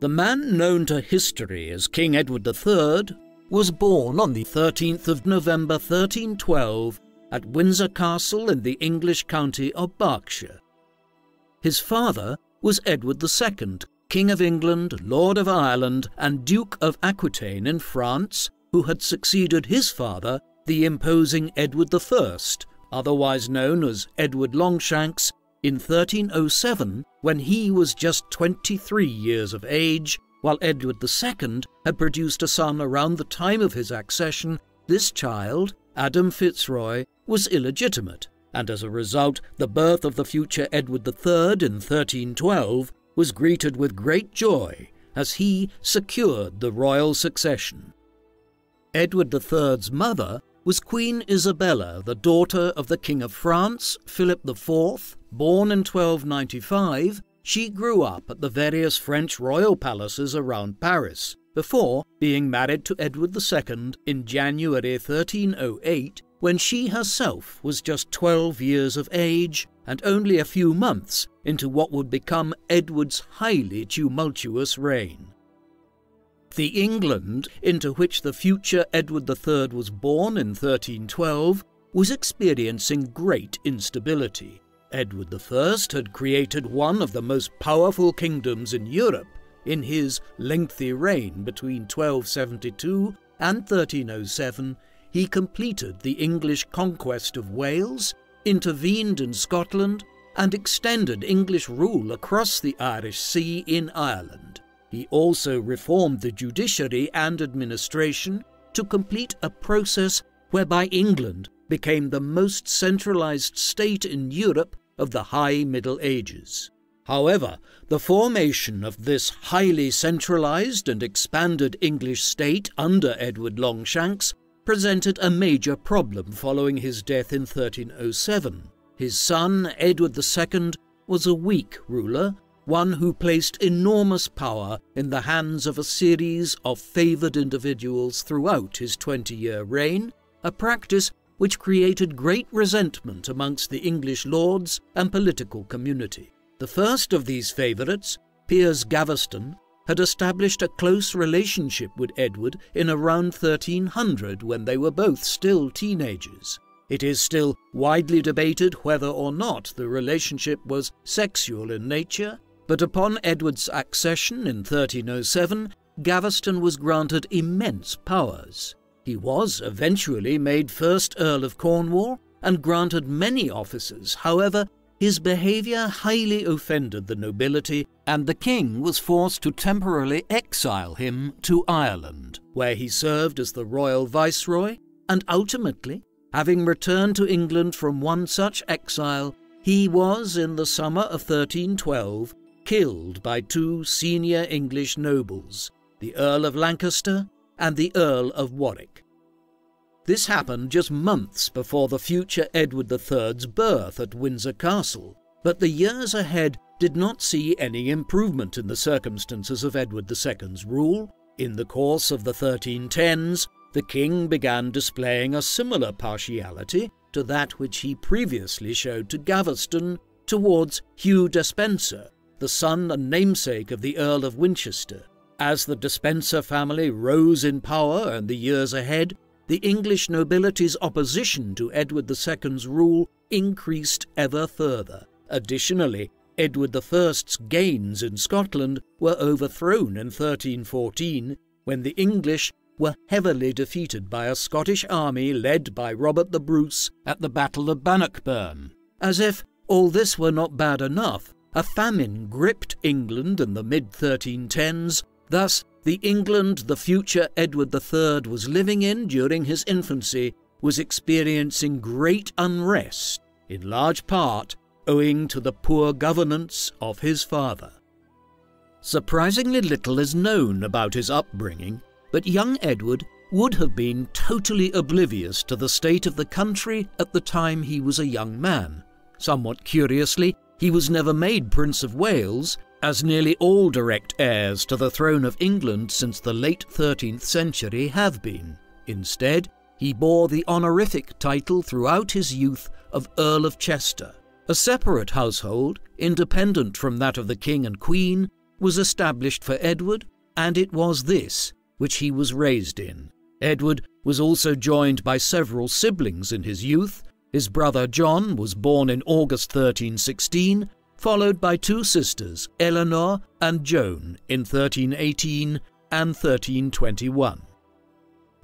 The man known to history as King Edward III was born on the 13th of November 1312 at Windsor Castle in the English county of Berkshire. His father was Edward II, King of England, Lord of Ireland, and Duke of Aquitaine in France, who had succeeded his father, the imposing Edward I, otherwise known as Edward Longshanks, in 1307 when he was just 23 years of age while Edward II had produced a son around the time of his accession, this child, Adam Fitzroy, was illegitimate, and as a result, the birth of the future Edward III in 1312 was greeted with great joy as he secured the royal succession. Edward III's mother was Queen Isabella, the daughter of the King of France, Philip IV, born in 1295 she grew up at the various French royal palaces around Paris, before being married to Edward II in January 1308, when she herself was just 12 years of age and only a few months into what would become Edward's highly tumultuous reign. The England into which the future Edward III was born in 1312 was experiencing great instability. Edward I had created one of the most powerful kingdoms in Europe in his lengthy reign between 1272 and 1307. He completed the English conquest of Wales, intervened in Scotland, and extended English rule across the Irish Sea in Ireland. He also reformed the judiciary and administration to complete a process whereby England became the most centralized state in Europe of the High Middle Ages. However, the formation of this highly centralized and expanded English state under Edward Longshanks presented a major problem following his death in 1307. His son, Edward II, was a weak ruler, one who placed enormous power in the hands of a series of favoured individuals throughout his 20 year reign, a practice which created great resentment amongst the English lords and political community. The first of these favourites, Piers Gaveston, had established a close relationship with Edward in around 1300 when they were both still teenagers. It is still widely debated whether or not the relationship was sexual in nature, but upon Edward's accession in 1307, Gaveston was granted immense powers. He was eventually made first Earl of Cornwall and granted many offices. However, his behaviour highly offended the nobility, and the king was forced to temporarily exile him to Ireland, where he served as the royal viceroy, and ultimately, having returned to England from one such exile, he was, in the summer of 1312, killed by two senior English nobles, the Earl of Lancaster and the Earl of Warwick. This happened just months before the future Edward III's birth at Windsor Castle, but the years ahead did not see any improvement in the circumstances of Edward II's rule. In the course of the 1310s, the king began displaying a similar partiality to that which he previously showed to Gaveston towards Hugh Despenser, the son and namesake of the Earl of Winchester, as the Despenser family rose in power in the years ahead, the English nobility's opposition to Edward II's rule increased ever further. Additionally, Edward I's gains in Scotland were overthrown in 1314 when the English were heavily defeated by a Scottish army led by Robert the Bruce at the Battle of Bannockburn. As if all this were not bad enough, a famine gripped England in the mid 1310s Thus, the England the future Edward III was living in during his infancy was experiencing great unrest, in large part owing to the poor governance of his father. Surprisingly little is known about his upbringing, but young Edward would have been totally oblivious to the state of the country at the time he was a young man. Somewhat curiously, he was never made Prince of Wales, as nearly all direct heirs to the throne of England since the late 13th century have been. Instead, he bore the honorific title throughout his youth of Earl of Chester. A separate household, independent from that of the king and queen, was established for Edward, and it was this which he was raised in. Edward was also joined by several siblings in his youth. His brother John was born in August 1316, followed by two sisters, Eleanor and Joan, in 1318 and 1321.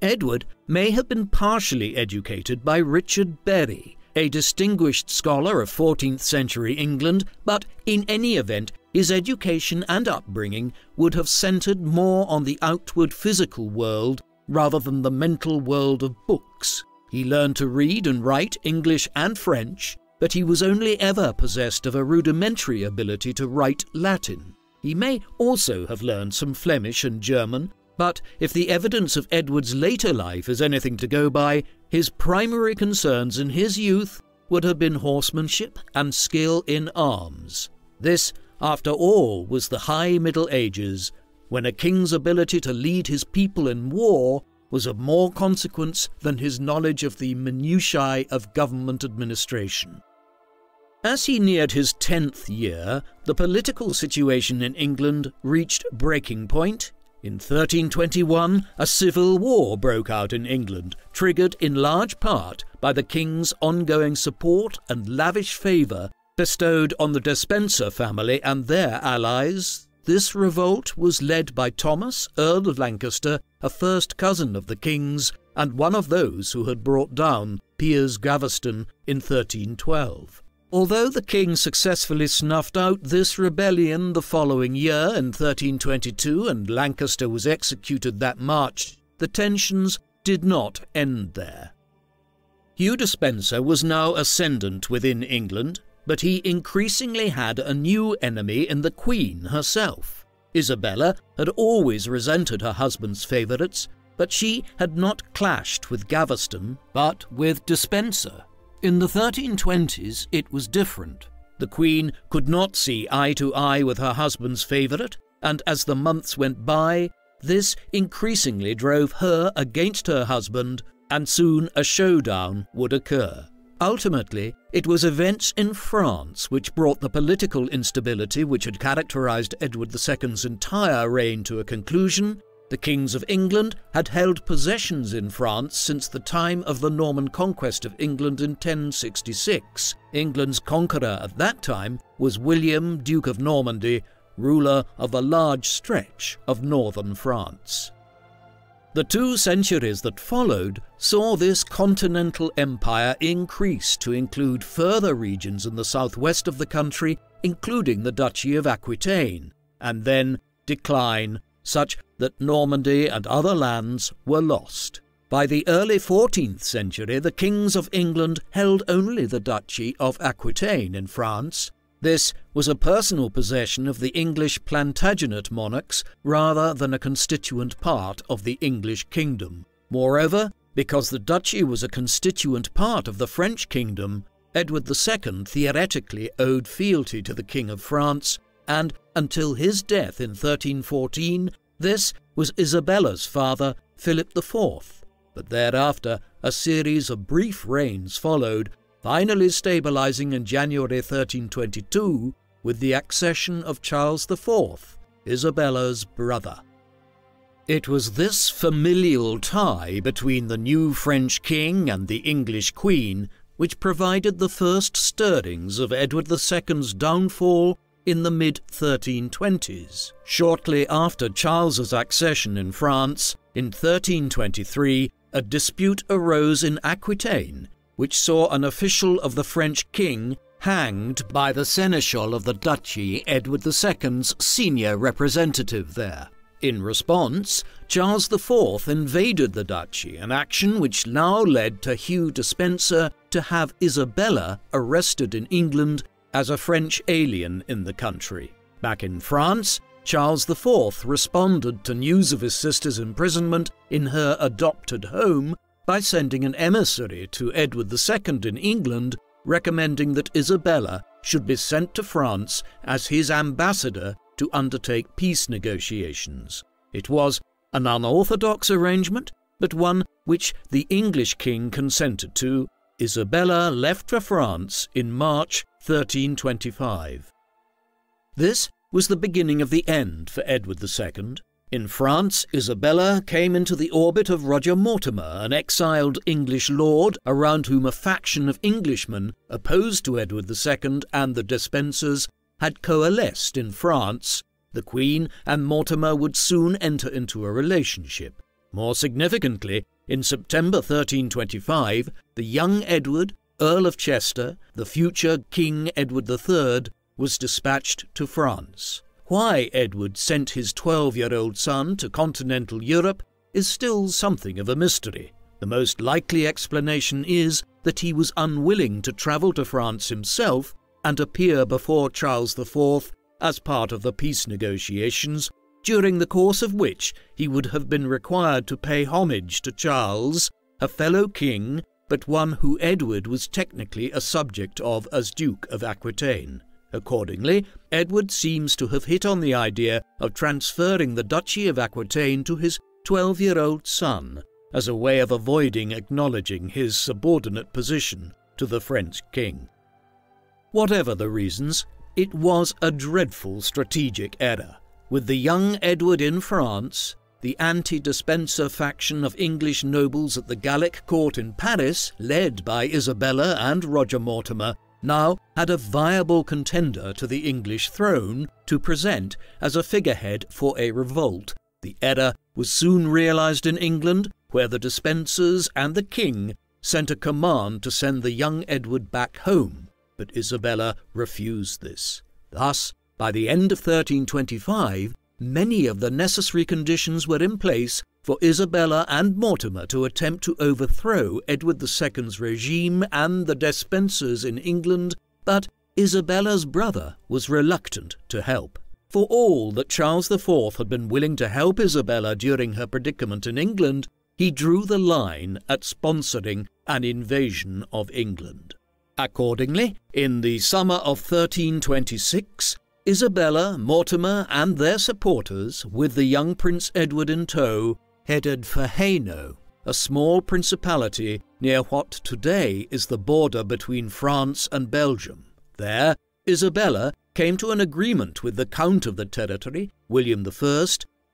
Edward may have been partially educated by Richard Bury, a distinguished scholar of 14th century England, but in any event, his education and upbringing would have centred more on the outward physical world rather than the mental world of books. He learned to read and write English and French, but he was only ever possessed of a rudimentary ability to write Latin. He may also have learned some Flemish and German, but if the evidence of Edward's later life is anything to go by, his primary concerns in his youth would have been horsemanship and skill in arms. This, after all, was the high Middle Ages, when a king's ability to lead his people in war was of more consequence than his knowledge of the minutiae of government administration. As he neared his tenth year, the political situation in England reached breaking point in 1321, a civil war broke out in England, triggered in large part by the king's ongoing support and lavish favour bestowed on the Despenser family and their allies. This revolt was led by Thomas, Earl of Lancaster, a first cousin of the king's, and one of those who had brought down Piers Gaveston in 1312. Although the king successfully snuffed out this rebellion the following year in 1322 and Lancaster was executed that March, the tensions did not end there. Hugh Despenser was now ascendant within England, but he increasingly had a new enemy in the Queen herself. Isabella had always resented her husband's favourites, but she had not clashed with Gaveston, but with Despenser, in the 1320s, it was different. The Queen could not see eye to eye with her husband's favourite, and as the months went by, this increasingly drove her against her husband, and soon a showdown would occur. Ultimately, it was events in France which brought the political instability which had characterized Edward II's entire reign to a conclusion the kings of England had held possessions in France since the time of the Norman conquest of England in 1066. England's conqueror at that time was William, Duke of Normandy, ruler of a large stretch of northern France. The two centuries that followed saw this continental empire increase to include further regions in the southwest of the country, including the Duchy of Aquitaine, and then decline such that Normandy and other lands were lost. By the early 14th century, the kings of England held only the Duchy of Aquitaine in France. This was a personal possession of the English Plantagenet monarchs rather than a constituent part of the English kingdom. Moreover, because the duchy was a constituent part of the French kingdom, Edward II theoretically owed fealty to the King of France and until his death in 1314, this was Isabella's father, Philip IV. But thereafter, a series of brief reigns followed, finally stabilizing in January 1322 with the accession of Charles IV, Isabella's brother. It was this familial tie between the new French king and the English queen which provided the first stirrings of Edward II's downfall in the mid 1320s. Shortly after Charles's accession in France, in 1323, a dispute arose in Aquitaine, which saw an official of the French king hanged by the seneschal of the duchy, Edward II's senior representative there. In response, Charles IV invaded the duchy, an action which now led to Hugh Despenser to have Isabella arrested in England as a French alien in the country. Back in France, Charles IV responded to news of his sister's imprisonment in her adopted home by sending an emissary to Edward II in England recommending that Isabella should be sent to France as his ambassador to undertake peace negotiations. It was an unorthodox arrangement, but one which the English king consented to. Isabella left for France in March 1325. This was the beginning of the end for Edward II. In France, Isabella came into the orbit of Roger Mortimer, an exiled English lord around whom a faction of Englishmen opposed to Edward II and the Despensers had coalesced in France. The Queen and Mortimer would soon enter into a relationship. More significantly, in September 1325, the young Edward, Earl of Chester, the future King Edward III, was dispatched to France. Why Edward sent his 12 year old son to continental Europe is still something of a mystery. The most likely explanation is that he was unwilling to travel to France himself and appear before Charles IV as part of the peace negotiations, during the course of which he would have been required to pay homage to Charles, a fellow king, but one who Edward was technically a subject of as Duke of Aquitaine. Accordingly, Edward seems to have hit on the idea of transferring the Duchy of Aquitaine to his 12 year old son as a way of avoiding acknowledging his subordinate position to the French king. Whatever the reasons, it was a dreadful strategic error. With the young Edward in France, the anti Despenser faction of English nobles at the Gallic court in Paris, led by Isabella and Roger Mortimer, now had a viable contender to the English throne to present as a figurehead for a revolt. The error was soon realized in England, where the Despensers and the king sent a command to send the young Edward back home, but Isabella refused this. Thus, by the end of 1325, many of the necessary conditions were in place for Isabella and Mortimer to attempt to overthrow Edward II's regime and the Despensers in England, but Isabella's brother was reluctant to help. For all that Charles IV had been willing to help Isabella during her predicament in England, he drew the line at sponsoring an invasion of England. Accordingly, in the summer of 1326, Isabella, Mortimer, and their supporters, with the young Prince Edward in tow, headed for Hainault, a small principality near what today is the border between France and Belgium. There, Isabella came to an agreement with the Count of the territory, William I,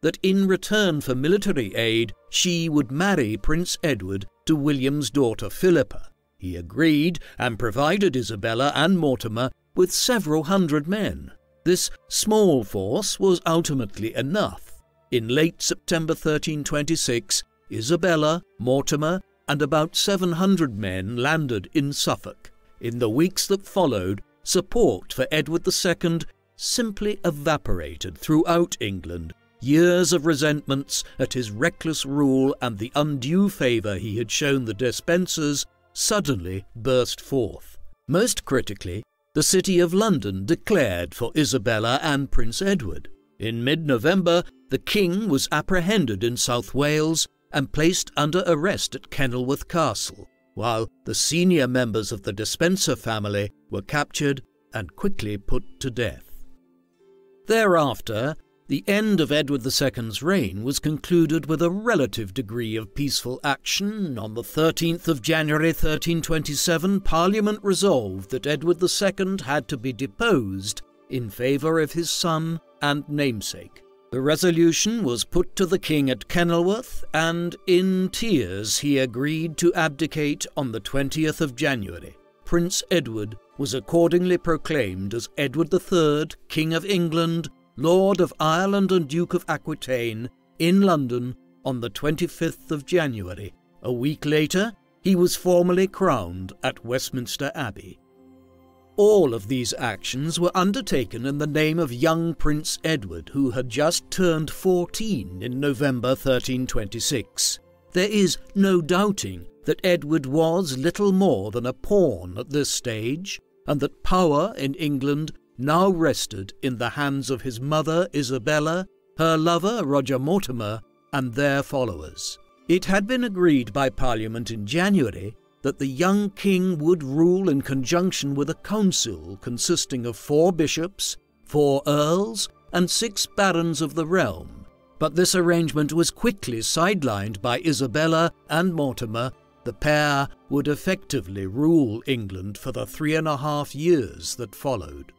that in return for military aid she would marry Prince Edward to William's daughter Philippa. He agreed and provided Isabella and Mortimer with several hundred men. This small force was ultimately enough in late September 1326, Isabella, Mortimer, and about 700 men landed in Suffolk. In the weeks that followed, support for Edward II simply evaporated throughout England. Years of resentments at his reckless rule and the undue favour he had shown the Despensers suddenly burst forth. Most critically, the City of London declared for Isabella and Prince Edward. In mid November, the king was apprehended in South Wales and placed under arrest at Kenilworth Castle, while the senior members of the Despenser family were captured and quickly put to death. Thereafter, the end of Edward II's reign was concluded with a relative degree of peaceful action. On the 13th of January 1327, Parliament resolved that Edward II had to be deposed in favour of his son and namesake. The resolution was put to the king at Kenilworth, and in tears he agreed to abdicate on the 20th of January. Prince Edward was accordingly proclaimed as Edward III, King of England, Lord of Ireland and Duke of Aquitaine, in London on the 25th of January. A week later, he was formally crowned at Westminster Abbey. All of these actions were undertaken in the name of young Prince Edward, who had just turned 14 in November 1326. There is no doubting that Edward was little more than a pawn at this stage, and that power in England now rested in the hands of his mother Isabella, her lover Roger Mortimer, and their followers. It had been agreed by Parliament in January that the young king would rule in conjunction with a council consisting of four bishops, four earls, and six barons of the realm. But this arrangement was quickly sidelined by Isabella and Mortimer. The pair would effectively rule England for the three and a half years that followed.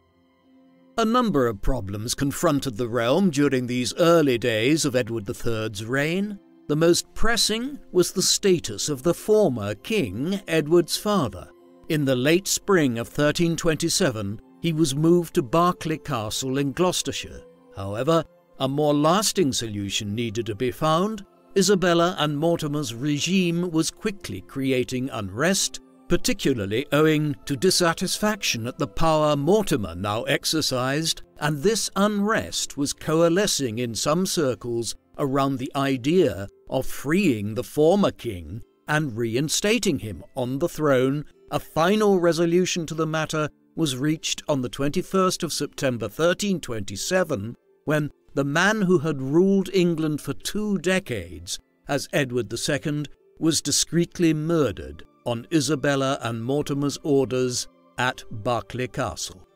A number of problems confronted the realm during these early days of Edward III's reign. The most pressing was the status of the former king, Edward's father. In the late spring of 1327, he was moved to Berkeley Castle in Gloucestershire. However, a more lasting solution needed to be found. Isabella and Mortimer's regime was quickly creating unrest, particularly owing to dissatisfaction at the power Mortimer now exercised, and this unrest was coalescing in some circles around the idea of freeing the former king and reinstating him on the throne, a final resolution to the matter was reached on the 21st of September 1327 when the man who had ruled England for two decades as Edward II was discreetly murdered on Isabella and Mortimer's orders at Berkeley Castle.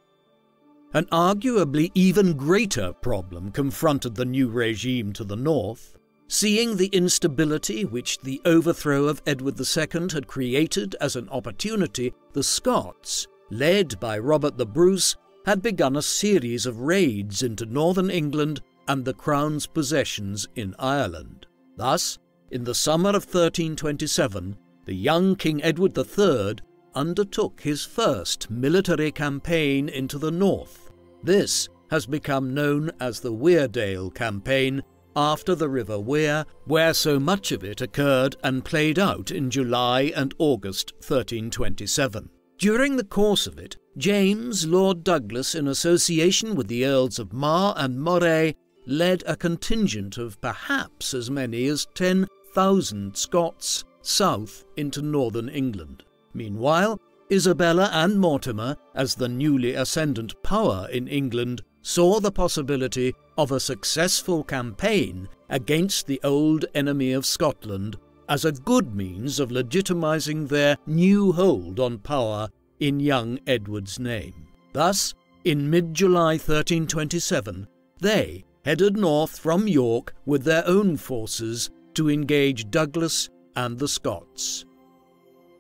An arguably even greater problem confronted the new regime to the north. Seeing the instability which the overthrow of Edward II had created as an opportunity, the Scots, led by Robert the Bruce, had begun a series of raids into northern England and the Crown's possessions in Ireland. Thus, in the summer of 1327, the young King Edward III undertook his first military campaign into the north this has become known as the Weardale Campaign after the River Wear, where so much of it occurred and played out in July and August 1327. During the course of it, James Lord Douglas, in association with the Earls of Mar and Moray, led a contingent of perhaps as many as 10,000 Scots south into northern England. Meanwhile, Isabella and Mortimer, as the newly ascendant power in England, saw the possibility of a successful campaign against the old enemy of Scotland as a good means of legitimizing their new hold on power in young Edward's name. Thus, in mid July 1327, they headed north from York with their own forces to engage Douglas and the Scots.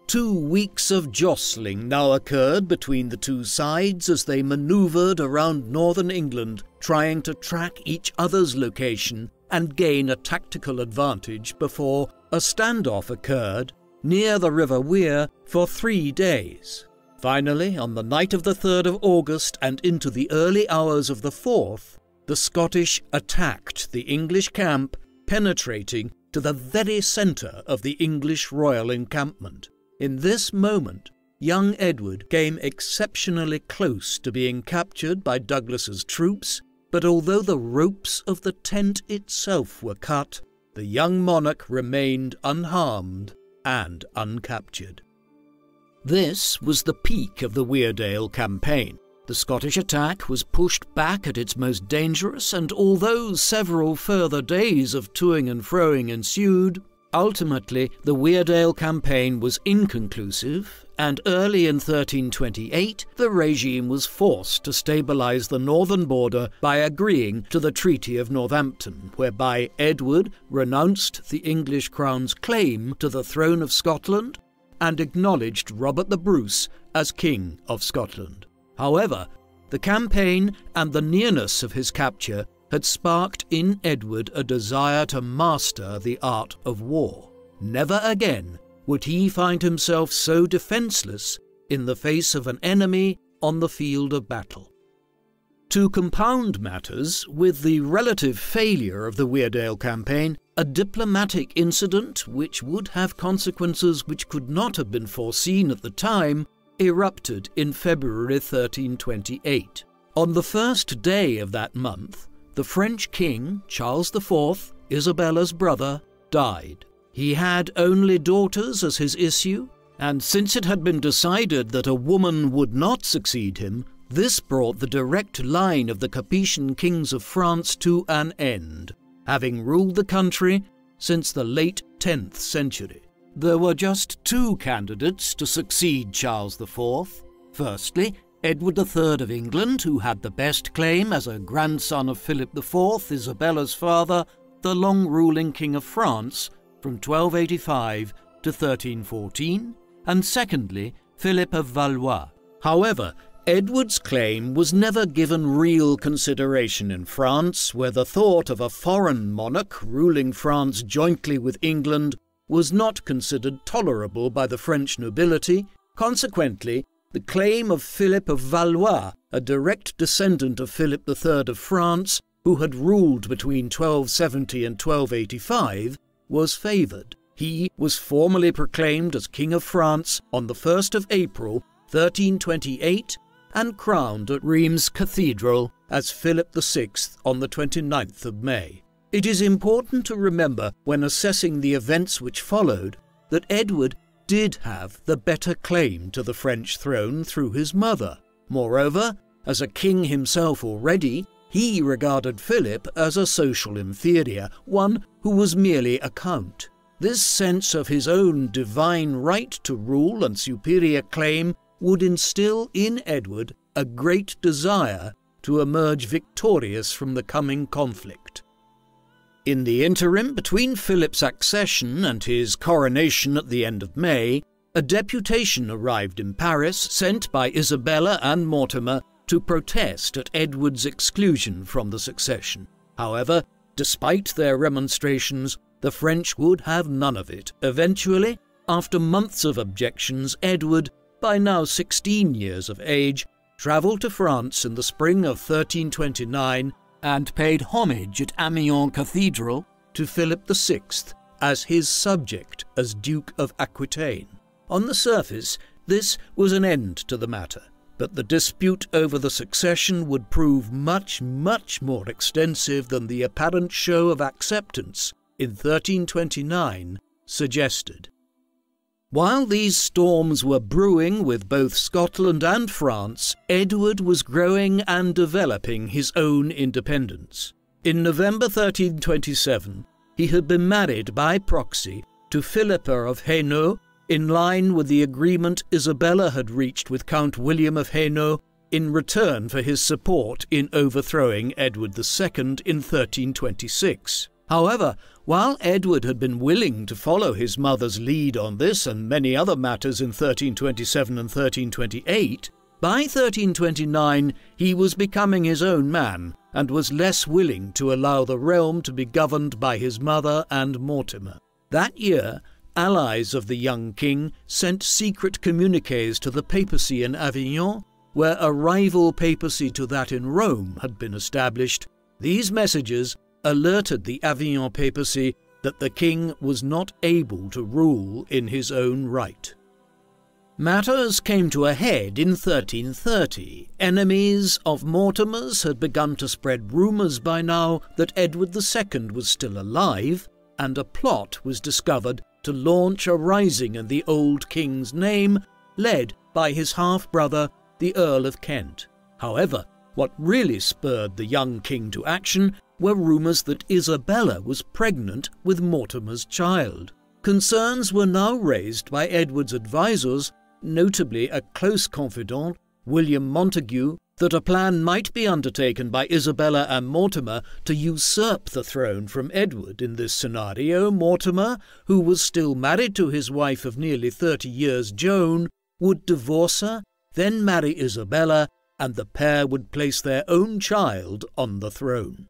Two weeks of jostling now occurred between the two sides as they manoeuvred around northern England, trying to track each other's location and gain a tactical advantage before a standoff occurred near the River Wear for three days. Finally, on the night of the 3rd of August and into the early hours of the 4th, the Scottish attacked the English camp, penetrating to the very centre of the English royal encampment. In this moment, young Edward came exceptionally close to being captured by Douglas's troops, but although the ropes of the tent itself were cut, the young monarch remained unharmed and uncaptured. This was the peak of the Weardale campaign. The Scottish attack was pushed back at its most dangerous, and although several further days of toing and froing ensued, Ultimately, the Weardale campaign was inconclusive, and early in 1328 the regime was forced to stabilise the northern border by agreeing to the Treaty of Northampton, whereby Edward renounced the English crown's claim to the throne of Scotland and acknowledged Robert the Bruce as King of Scotland. However, the campaign and the nearness of his capture had sparked in Edward a desire to master the art of war. Never again would he find himself so defenceless in the face of an enemy on the field of battle. To compound matters, with the relative failure of the Weardale campaign, a diplomatic incident which would have consequences which could not have been foreseen at the time erupted in February 1328. On the first day of that month, the French king, Charles IV, Isabella's brother, died. He had only daughters as his issue, and since it had been decided that a woman would not succeed him, this brought the direct line of the Capetian kings of France to an end, having ruled the country since the late 10th century. There were just two candidates to succeed Charles IV. Firstly, Edward III of England, who had the best claim as a grandson of Philip IV, Isabella's father, the long ruling King of France from 1285 to 1314, and secondly, Philip of Valois. However, Edward's claim was never given real consideration in France, where the thought of a foreign monarch ruling France jointly with England was not considered tolerable by the French nobility. Consequently, the claim of Philip of Valois, a direct descendant of Philip III of France, who had ruled between 1270 and 1285, was favoured. He was formally proclaimed as King of France on the 1st of April 1328 and crowned at Rheims Cathedral as Philip VI on the 29th of May. It is important to remember when assessing the events which followed that Edward did have the better claim to the French throne through his mother. Moreover, as a king himself already, he regarded Philip as a social inferior, one who was merely a count. This sense of his own divine right to rule and superior claim would instill in Edward a great desire to emerge victorious from the coming conflict. In the interim between Philip's accession and his coronation at the end of May, a deputation arrived in Paris sent by Isabella and Mortimer to protest at Edward's exclusion from the succession. However, despite their remonstrations, the French would have none of it. Eventually, after months of objections, Edward, by now 16 years of age, travelled to France in the spring of 1329 and paid homage at Amiens Cathedral to Philip VI as his subject as Duke of Aquitaine. On the surface, this was an end to the matter, but the dispute over the succession would prove much, much more extensive than the apparent show of acceptance in 1329 suggested. While these storms were brewing with both Scotland and France, Edward was growing and developing his own independence. In November 1327, he had been married by proxy to Philippa of Hainault in line with the agreement Isabella had reached with Count William of Hainault in return for his support in overthrowing Edward II in 1326. However, while Edward had been willing to follow his mother's lead on this and many other matters in 1327 and 1328, by 1329 he was becoming his own man and was less willing to allow the realm to be governed by his mother and Mortimer. That year, allies of the young king sent secret communiques to the papacy in Avignon, where a rival papacy to that in Rome had been established. These messages alerted the Avignon papacy that the king was not able to rule in his own right. Matters came to a head in 1330. Enemies of Mortimer's had begun to spread rumours by now that Edward II was still alive, and a plot was discovered to launch a rising in the old king's name, led by his half brother, the Earl of Kent. However, what really spurred the young king to action were rumours that Isabella was pregnant with Mortimer's child. Concerns were now raised by Edward's advisers, notably a close confidant, William Montague, that a plan might be undertaken by Isabella and Mortimer to usurp the throne from Edward. In this scenario, Mortimer, who was still married to his wife of nearly thirty years, Joan, would divorce her, then marry Isabella, and the pair would place their own child on the throne.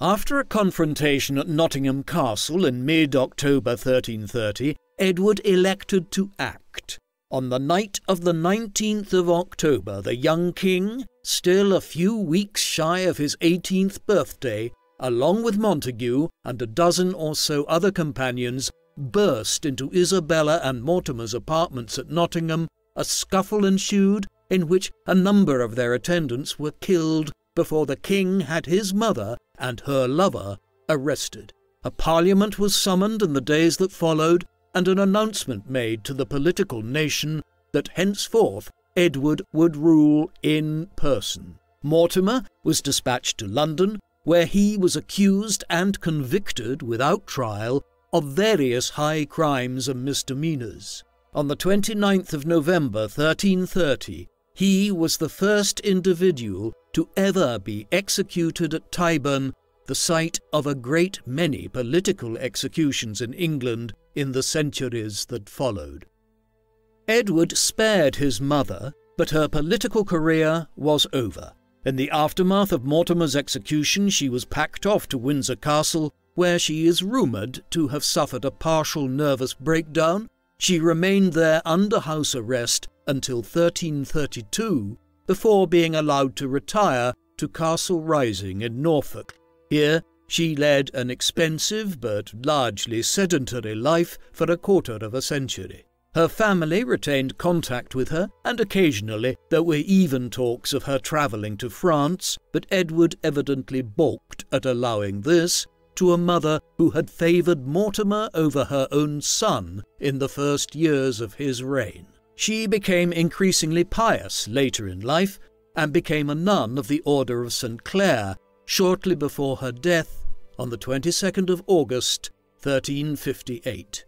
After a confrontation at Nottingham Castle in mid October 1330, Edward elected to act. On the night of the 19th of October, the young king, still a few weeks shy of his 18th birthday, along with Montague and a dozen or so other companions, burst into Isabella and Mortimer's apartments at Nottingham. A scuffle ensued, in which a number of their attendants were killed before the king had his mother and her lover arrested. A parliament was summoned in the days that followed, and an announcement made to the political nation that henceforth Edward would rule in person. Mortimer was dispatched to London, where he was accused and convicted without trial of various high crimes and misdemeanours. On the 29th of November 1330, he was the first individual to ever be executed at Tyburn, the site of a great many political executions in England in the centuries that followed. Edward spared his mother, But her political career was over. In the aftermath of Mortimer's execution, she was packed off to Windsor Castle, where she is rumoured to have suffered a partial nervous breakdown. She remained there under house arrest until 1332, before being allowed to retire to Castle Rising in Norfolk. Here, she led an expensive but largely sedentary life for a quarter of a century. Her family retained contact with her, and occasionally there were even talks of her travelling to France, but Edward evidently balked at allowing this to a mother who had favoured Mortimer over her own son in the first years of his reign. She became increasingly pious later in life and became a nun of the Order of St. Clare shortly before her death on the 22nd of August 1358.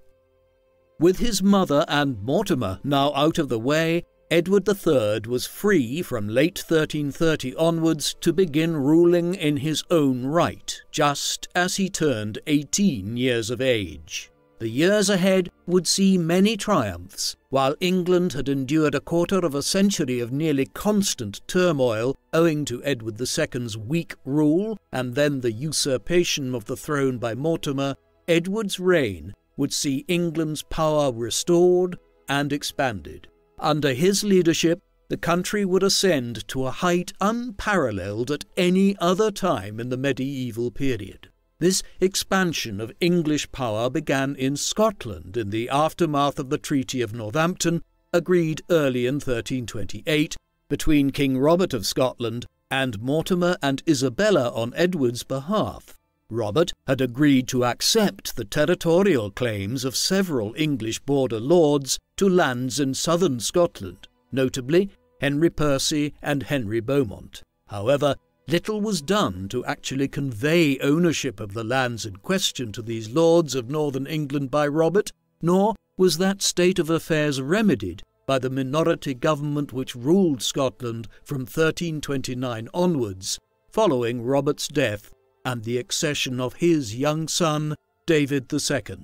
With his mother and Mortimer now out of the way, Edward III was free from late 1330 onwards to begin ruling in his own right, just as he turned 18 years of age. The years ahead would see many triumphs. While England had endured a quarter of a century of nearly constant turmoil owing to Edward II's weak rule and then the usurpation of the throne by Mortimer, Edward's reign would see England's power restored and expanded. Under his leadership, the country would ascend to a height unparalleled at any other time in the medieval period. This expansion of English power began in Scotland in the aftermath of the Treaty of Northampton, agreed early in 1328 between King Robert of Scotland and Mortimer and Isabella on Edward's behalf. Robert had agreed to accept the territorial claims of several English border lords to lands in southern Scotland, notably Henry Percy and Henry Beaumont. However, little was done to actually convey ownership of the lands in question to these lords of northern England by Robert, nor was that state of affairs remedied by the minority government which ruled Scotland from 1329 onwards, following Robert's death and the accession of his young son, David II.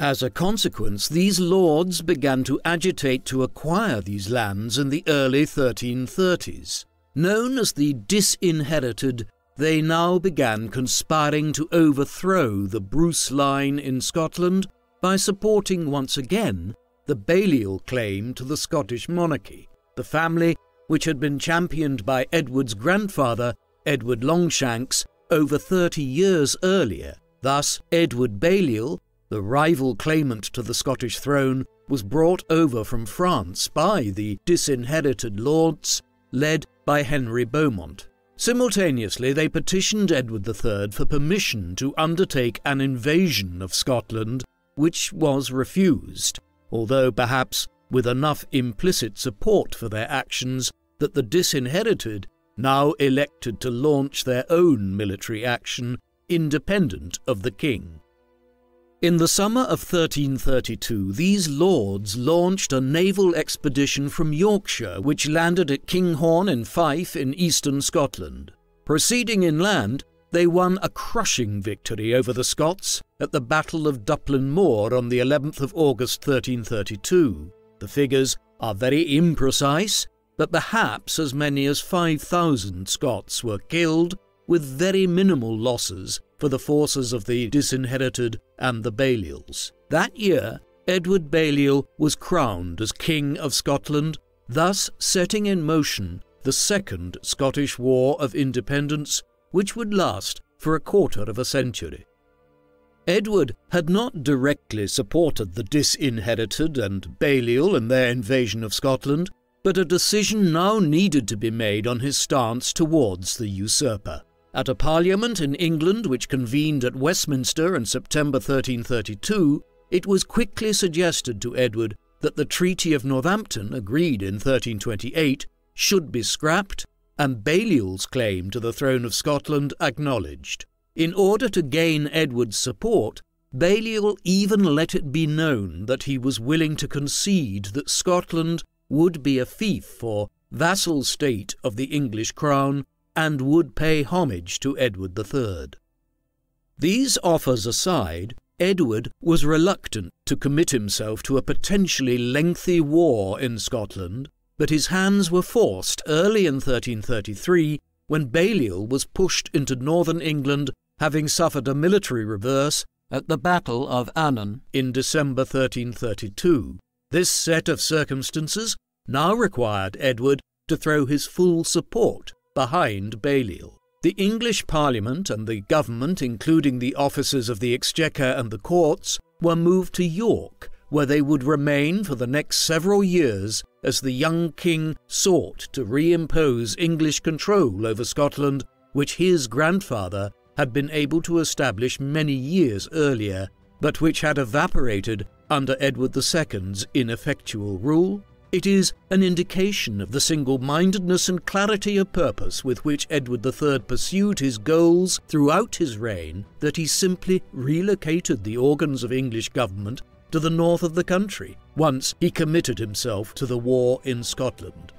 As a consequence, these lords began to agitate to acquire these lands in the early 1330s. Known as the Disinherited, they now began conspiring to overthrow the Bruce line in Scotland by supporting once again the Balliol claim to the Scottish monarchy. The family, which had been championed by Edward's grandfather, Edward Longshanks, over 30 years earlier. Thus, Edward Balliol, the rival claimant to the Scottish throne, was brought over from France by the disinherited lords, led by Henry Beaumont. Simultaneously, they petitioned Edward III for permission to undertake an invasion of Scotland, which was refused, although perhaps with enough implicit support for their actions that the disinherited now elected to launch their own military action independent of the king. In the summer of 1332, these lords launched a naval expedition from Yorkshire, which landed at Kinghorn in Fife in eastern Scotland. Proceeding inland, they won a crushing victory over the Scots at the Battle of Duplin Moor on the 11th of August 1332. The figures are very imprecise, but perhaps as many as 5,000 Scots were killed, with very minimal losses for the forces of the disinherited and the Balliols. That year, Edward Balliol was crowned as King of Scotland, thus setting in motion the Second Scottish War of Independence, which would last for a quarter of a century. Edward had not directly supported the disinherited and Balliol in their invasion of Scotland, but a decision now needed to be made on his stance towards the usurper. At a parliament in England which convened at Westminster in September 1332, it was quickly suggested to Edward that the Treaty of Northampton, agreed in 1328, should be scrapped and Balliol's claim to the throne of Scotland acknowledged. In order to gain Edward's support, Balliol even let it be known that he was willing to concede that Scotland would be a fief or vassal state of the English crown and would pay homage to Edward III. These offers aside, Edward was reluctant to commit himself to a potentially lengthy war in Scotland, but his hands were forced early in 1333 when Balliol was pushed into northern England, having suffered a military reverse at the Battle of Annan in December 1332. This set of circumstances now required Edward to throw his full support behind Balliol. The English Parliament and the government, including the officers of the Exchequer and the courts, were moved to York, where they would remain for the next several years as the young king sought to reimpose English control over Scotland, which his grandfather had been able to establish many years earlier, but which had evaporated under Edward II's ineffectual rule. It is an indication of the single mindedness and clarity of purpose with which Edward III pursued his goals throughout his reign that he simply relocated the organs of English government to the north of the country once he committed himself to the war in Scotland.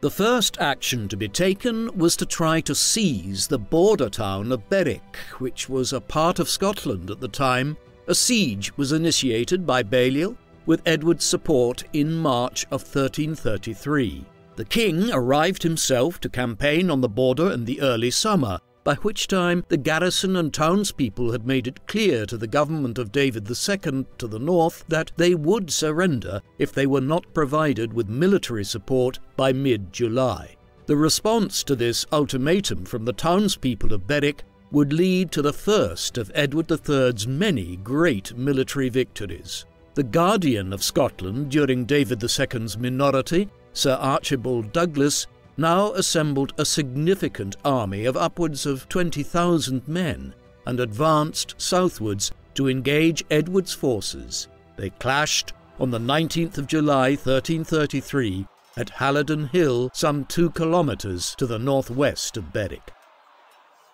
The first action to be taken was to try to seize the border town of Berwick, which was a part of Scotland at the time. A siege was initiated by Balliol with Edward's support in March of 1333. The king arrived himself to campaign on the border in the early summer, by which time the garrison and townspeople had made it clear to the government of David II to the north that they would surrender if they were not provided with military support by mid July. The response to this ultimatum from the townspeople of Berwick would lead to the first of Edward III's many great military victories. The guardian of Scotland during David II's minority, Sir Archibald Douglas, now assembled a significant army of upwards of 20,000 men and advanced southwards to engage Edward's forces. They clashed on the 19th of July 1333 at Halidon Hill, some two kilometres to the northwest of Berwick.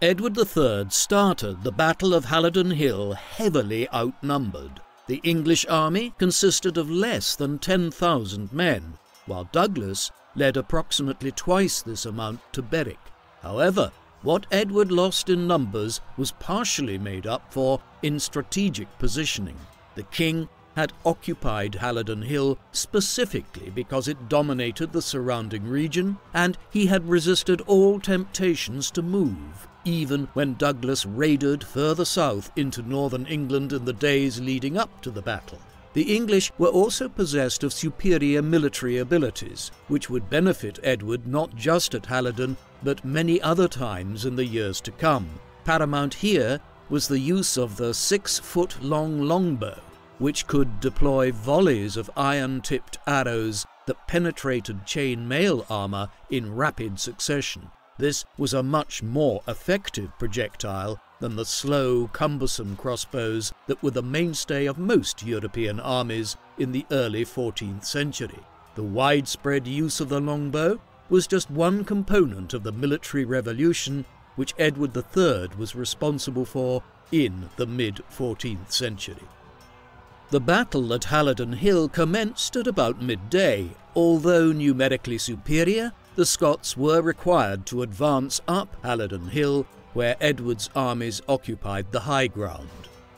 Edward III started the Battle of Halidon Hill heavily outnumbered. The English army consisted of less than 10,000 men, while Douglas led approximately twice this amount to Berwick. However, what Edward lost in numbers was partially made up for in strategic positioning. The king had occupied Halidon Hill specifically because it dominated the surrounding region, and he had resisted all temptations to move, even when Douglas raided further south into northern England in the days leading up to the battle. The English were also possessed of superior military abilities, which would benefit Edward not just at Halidon, but many other times in the years to come. Paramount here was the use of the six foot long longbow, which could deploy volleys of iron tipped arrows that penetrated chain mail armour in rapid succession. This was a much more effective projectile than the slow, cumbersome crossbows that were the mainstay of most European armies in the early 14th century. The widespread use of the longbow was just one component of the military revolution which Edward III was responsible for in the mid 14th century. The battle at Halidon Hill commenced at about midday. Although numerically superior, the Scots were required to advance up Halidon Hill where Edward's armies occupied the high ground.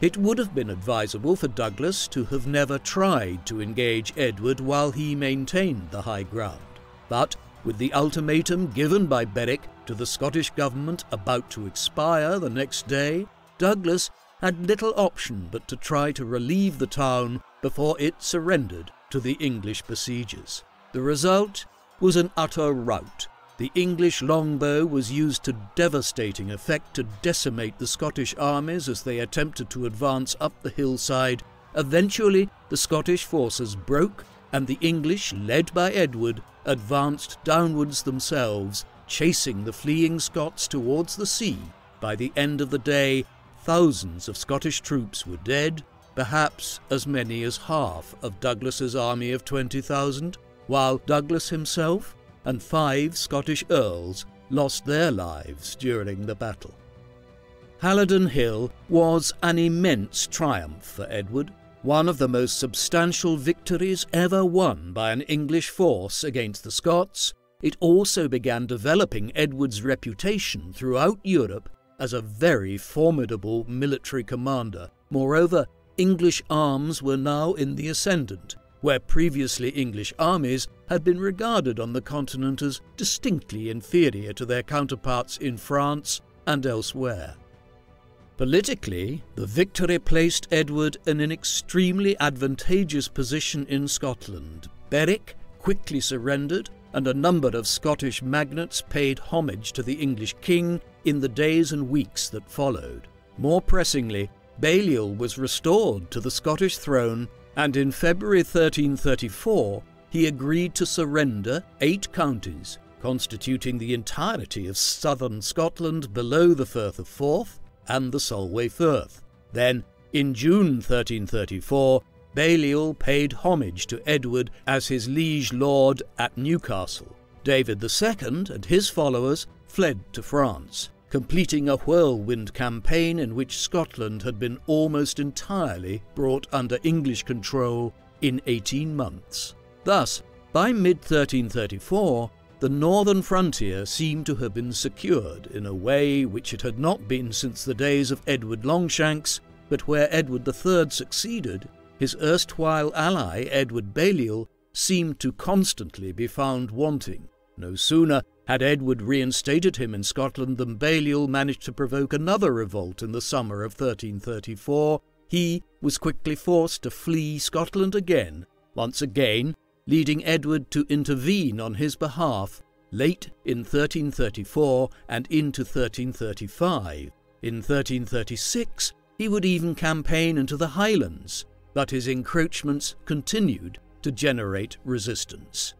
It would have been advisable for Douglas to have never tried to engage Edward while he maintained the high ground. But with the ultimatum given by Berwick to the Scottish government about to expire the next day, Douglas had little option but to try to relieve the town before it surrendered to the English besiegers. The result was an utter rout, the English longbow was used to devastating effect to decimate the Scottish armies as they attempted to advance up the hillside. Eventually, the Scottish forces broke, and the English, led by Edward, advanced downwards themselves, chasing the fleeing Scots towards the sea. By the end of the day, thousands of Scottish troops were dead, perhaps as many as half of Douglas's army of 20,000, while Douglas himself and five Scottish earls lost their lives during the battle. Halidon Hill was an immense triumph for Edward, one of the most substantial victories ever won by an English force against the Scots. It also began developing Edward's reputation throughout Europe as a very formidable military commander. Moreover, English arms were now in the ascendant, where previously English armies had been regarded on the continent as distinctly inferior to their counterparts in France and elsewhere. Politically, the victory placed Edward in an extremely advantageous position in Scotland. Berwick quickly surrendered, and a number of Scottish magnates paid homage to the English king in the days and weeks that followed. More pressingly, Balliol was restored to the Scottish throne, and in February 1334 he agreed to surrender eight counties, constituting the entirety of southern Scotland below the Firth of Forth and the Solway Firth. Then, in June 1334, Balliol paid homage to Edward as his liege lord at Newcastle. David II and his followers fled to France, completing a whirlwind campaign in which Scotland had been almost entirely brought under English control in 18 months. Thus, by mid 1334, the northern frontier seemed to have been secured in a way which it had not been since the days of Edward Longshanks, but where Edward III succeeded, his erstwhile ally Edward Balliol seemed to constantly be found wanting. No sooner had Edward reinstated him in Scotland than Balliol managed to provoke another revolt in the summer of 1334. He was quickly forced to flee Scotland again, once again leading Edward to intervene on his behalf late in 1334 and into 1335. In 1336, he would even campaign into the Highlands, but his encroachments continued to generate resistance.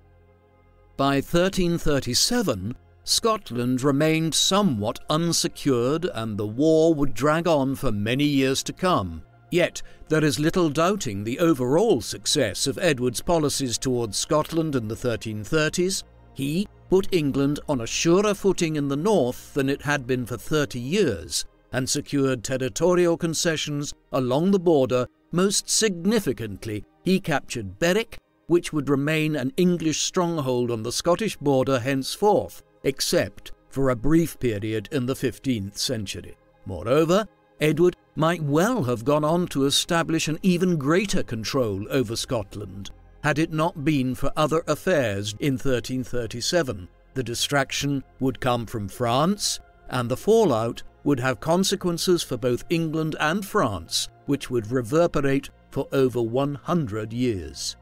By 1337, Scotland remained somewhat unsecured and the war would drag on for many years to come. Yet, there is little doubting the overall success of Edward's policies towards Scotland in the 1330s. He put England on a surer footing in the north than it had been for 30 years, and secured territorial concessions along the border. Most significantly, he captured Berwick, which would remain an English stronghold on the Scottish border henceforth, except for a brief period in the 15th century. Moreover, Edward might well have gone on to establish an even greater control over Scotland, had it not been for other affairs in 1337. The distraction would come from France, and the fallout would have consequences for both England and France, which would reverberate for over 100 years.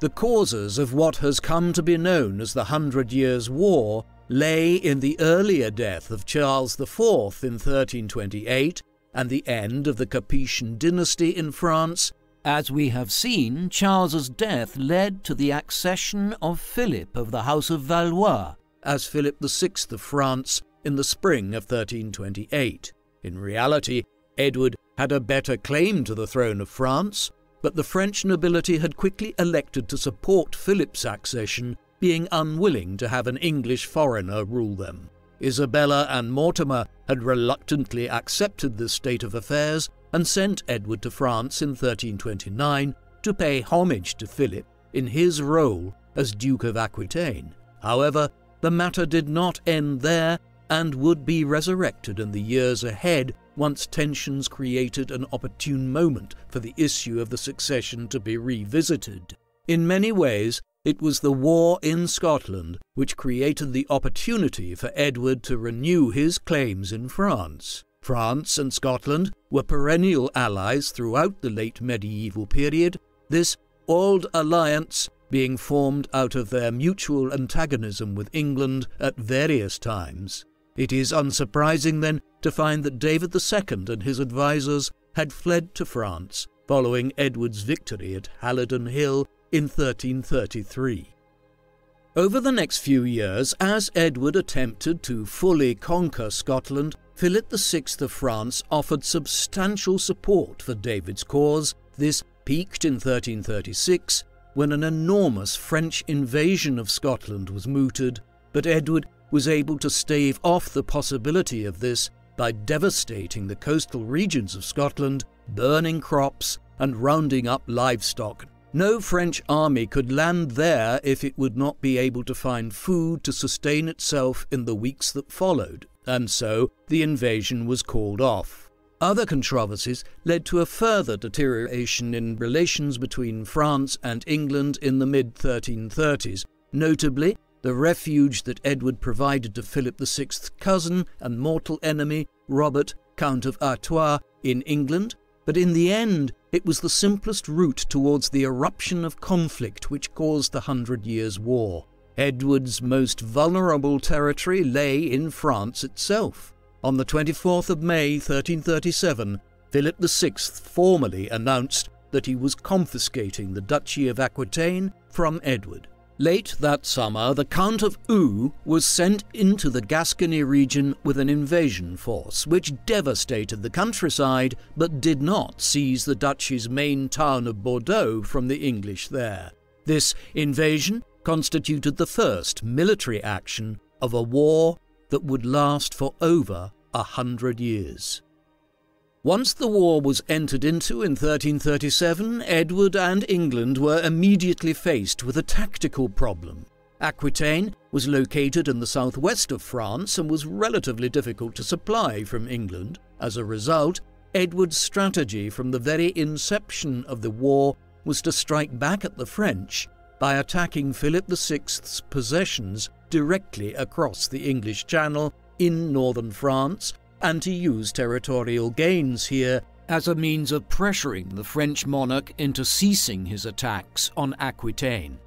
The causes of what has come to be known as the Hundred Years' War lay in the earlier death of Charles IV in 1328 and the end of the Capetian dynasty in France. As we have seen, Charles's death led to the accession of Philip of the House of Valois as Philip VI of France in the spring of 1328. In reality, Edward had a better claim to the throne of France, but the French nobility had quickly elected to support Philip's accession being unwilling to have an English foreigner rule them. Isabella and Mortimer had reluctantly accepted this state of affairs and sent Edward to France in 1329 to pay homage to Philip in his role as Duke of Aquitaine. However, the matter did not end there and would be resurrected in the years ahead once tensions created an opportune moment for the issue of the succession to be revisited. In many ways, it was the war in Scotland which created the opportunity for Edward to renew his claims in France. France and Scotland were perennial allies throughout the late medieval period, this old alliance being formed out of their mutual antagonism with England at various times. It is unsurprising, then, to find that David II and his advisers had fled to France following Edward's victory at Halidon Hill in 1333. Over the next few years, as Edward attempted to fully conquer Scotland, Philip VI of France offered substantial support for David's cause. This peaked in 1336 when an enormous French invasion of Scotland was mooted, but Edward was able to stave off the possibility of this by devastating the coastal regions of Scotland, burning crops, and rounding up livestock no French army could land there if it would not be able to find food to sustain itself in the weeks that followed, and so the invasion was called off. Other controversies led to a further deterioration in relations between France and England in the mid 1330s, notably the refuge that Edward provided to Philip VI's cousin and mortal enemy, Robert, Count of Artois, in England, but in the end it was the simplest route towards the eruption of conflict which caused the Hundred Years' War. Edward's most vulnerable territory lay in France itself. On the 24th of May 1337, Philip VI formally announced that he was confiscating the Duchy of Aquitaine from Edward. Late that summer, the Count of Eu was sent into the Gascony region with an invasion force, which devastated the countryside but did not seize the duchy's main town of Bordeaux from the English there. This invasion constituted the first military action of a war that would last for over a hundred years. Once the war was entered into in 1337, Edward and England were immediately faced with a tactical problem. Aquitaine was located in the southwest of France and was relatively difficult to supply from England. As a result, Edward's strategy from the very inception of the war was to strike back at the French by attacking Philip VI's possessions directly across the English Channel in northern France and to use territorial gains here as a means of pressuring the French monarch into ceasing his attacks on Aquitaine.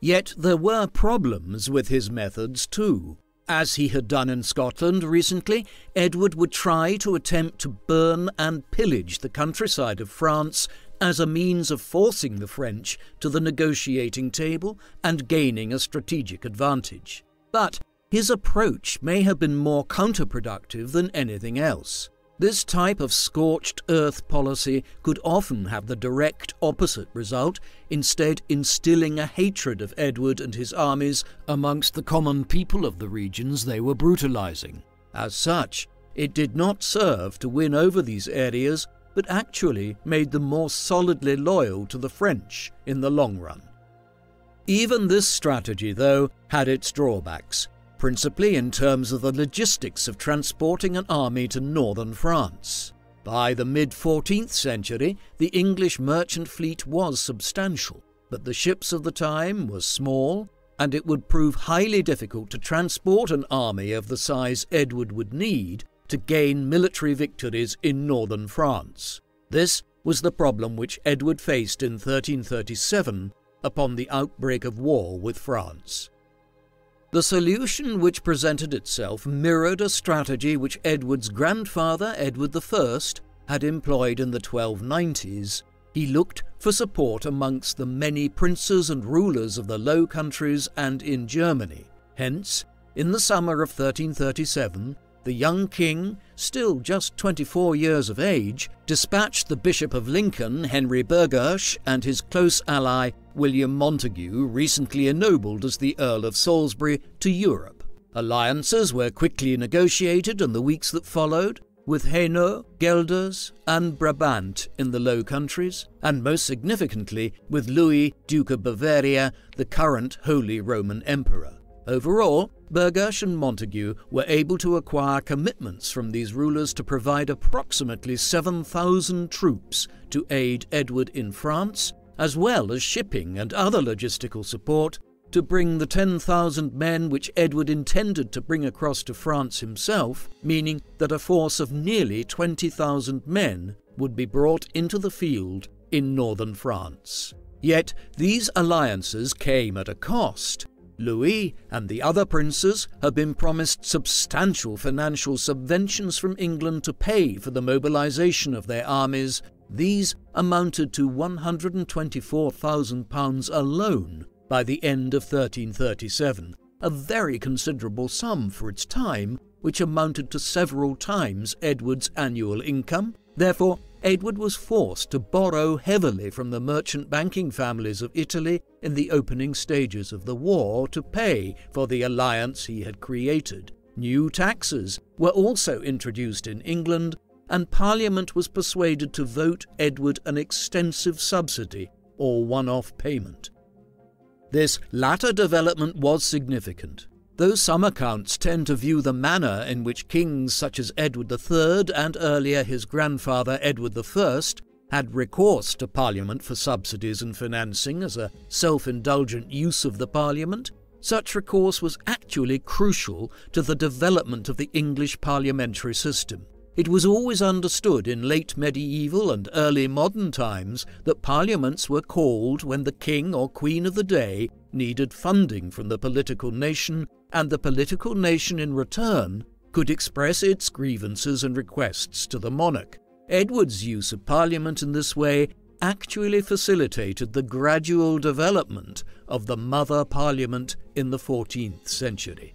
Yet there were problems with his methods too. As he had done in Scotland recently, Edward would try to attempt to burn and pillage the countryside of France as a means of forcing the French to the negotiating table and gaining a strategic advantage. But his approach may have been more counterproductive than anything else. This type of scorched earth policy could often have the direct opposite result, instead instilling a hatred of Edward and his armies amongst the common people of the regions they were brutalizing. As such, it did not serve to win over these areas, but actually made them more solidly loyal to the French in the long run. Even this strategy, though, had its drawbacks principally in terms of the logistics of transporting an army to northern France. By the mid 14th century, the English merchant fleet was substantial, but the ships of the time were small, and it would prove highly difficult to transport an army of the size Edward would need to gain military victories in northern France. This was the problem which Edward faced in 1337 upon the outbreak of war with France. The solution which presented itself mirrored a strategy which Edward's grandfather, Edward I, had employed in the 1290s. He looked for support amongst the many princes and rulers of the Low Countries and in Germany. Hence, in the summer of 1337, the young king, still just 24 years of age, dispatched the Bishop of Lincoln, Henry Burghersh, and his close ally, William Montague, recently ennobled as the Earl of Salisbury, to Europe. Alliances were quickly negotiated in the weeks that followed, with Hainaut, Guelders, and Brabant in the Low Countries, and most significantly with Louis, Duke of Bavaria, the current Holy Roman Emperor. Overall, Burghersh and Montague were able to acquire commitments from these rulers to provide approximately 7,000 troops to aid Edward in France, as well as shipping and other logistical support to bring the 10,000 men which Edward intended to bring across to France himself, meaning that a force of nearly 20,000 men would be brought into the field in northern France. Yet these alliances came at a cost, Louis and the other princes had been promised substantial financial subventions from England to pay for the mobilization of their armies. These amounted to £124,000 alone by the end of 1337, a very considerable sum for its time, which amounted to several times Edward's annual income. Therefore, Edward was forced to borrow heavily from the merchant banking families of Italy in the opening stages of the war to pay for the alliance he had created. New taxes were also introduced in England, and Parliament was persuaded to vote Edward an extensive subsidy or one off payment. This latter development was significant. Though some accounts tend to view the manner in which kings such as Edward III and earlier his grandfather Edward I had recourse to Parliament for subsidies and financing as a self indulgent use of the Parliament, such recourse was actually crucial to the development of the English parliamentary system. It was always understood in late medieval and early modern times that parliaments were called when the king or queen of the day needed funding from the political nation, and the political nation in return could express its grievances and requests to the monarch. Edward's use of Parliament in this way actually facilitated the gradual development of the Mother Parliament in the 14th century.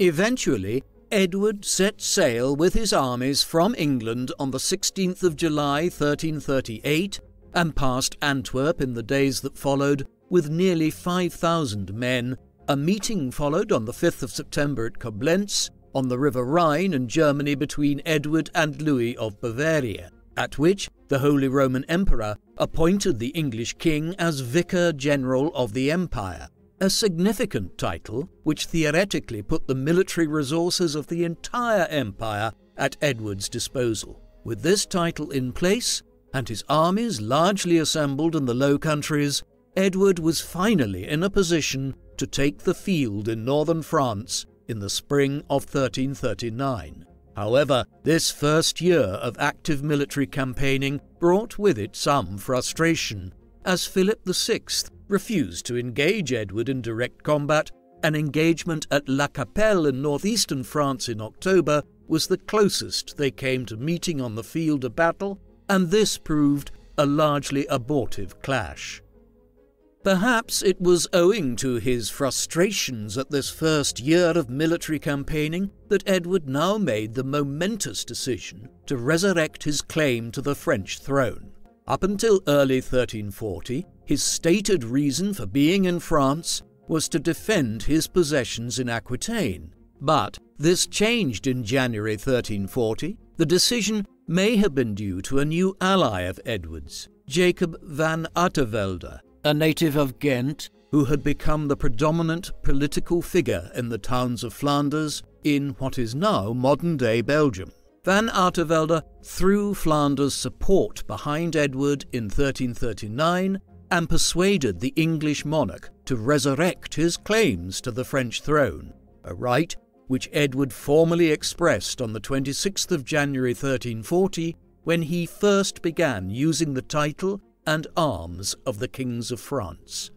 Eventually, Edward set sail with his armies from England on the 16th of July 1338 and passed Antwerp in the days that followed with nearly 5,000 men. A meeting followed on the 5th of September at Koblenz, on the River Rhine in Germany between Edward and Louis of Bavaria, at which the Holy Roman Emperor appointed the English king as Vicar General of the Empire, a significant title which theoretically put the military resources of the entire empire at Edward's disposal. With this title in place, and his armies largely assembled in the Low Countries, Edward was finally in a position to take the field in northern France in the spring of 1339. However, this first year of active military campaigning brought with it some frustration, as Philip VI refused to engage Edward in direct combat. An engagement at La Capelle in northeastern France in October was the closest they came to meeting on the field of battle, and this proved a largely abortive clash. Perhaps it was owing to his frustrations at this first year of military campaigning that Edward now made the momentous decision to resurrect his claim to the French throne. Up until early 1340, his stated reason for being in France was to defend his possessions in Aquitaine. But this changed in January 1340. The decision may have been due to a new ally of Edward's, Jacob van Artevelde, a native of Ghent who had become the predominant political figure in the towns of Flanders in what is now modern day Belgium. Van Artevelde threw Flanders' support behind Edward in 1339 and persuaded the English monarch to resurrect his claims to the French throne, a right which Edward formally expressed on the 26th of January 1340 when he first began using the title and arms of the kings of France.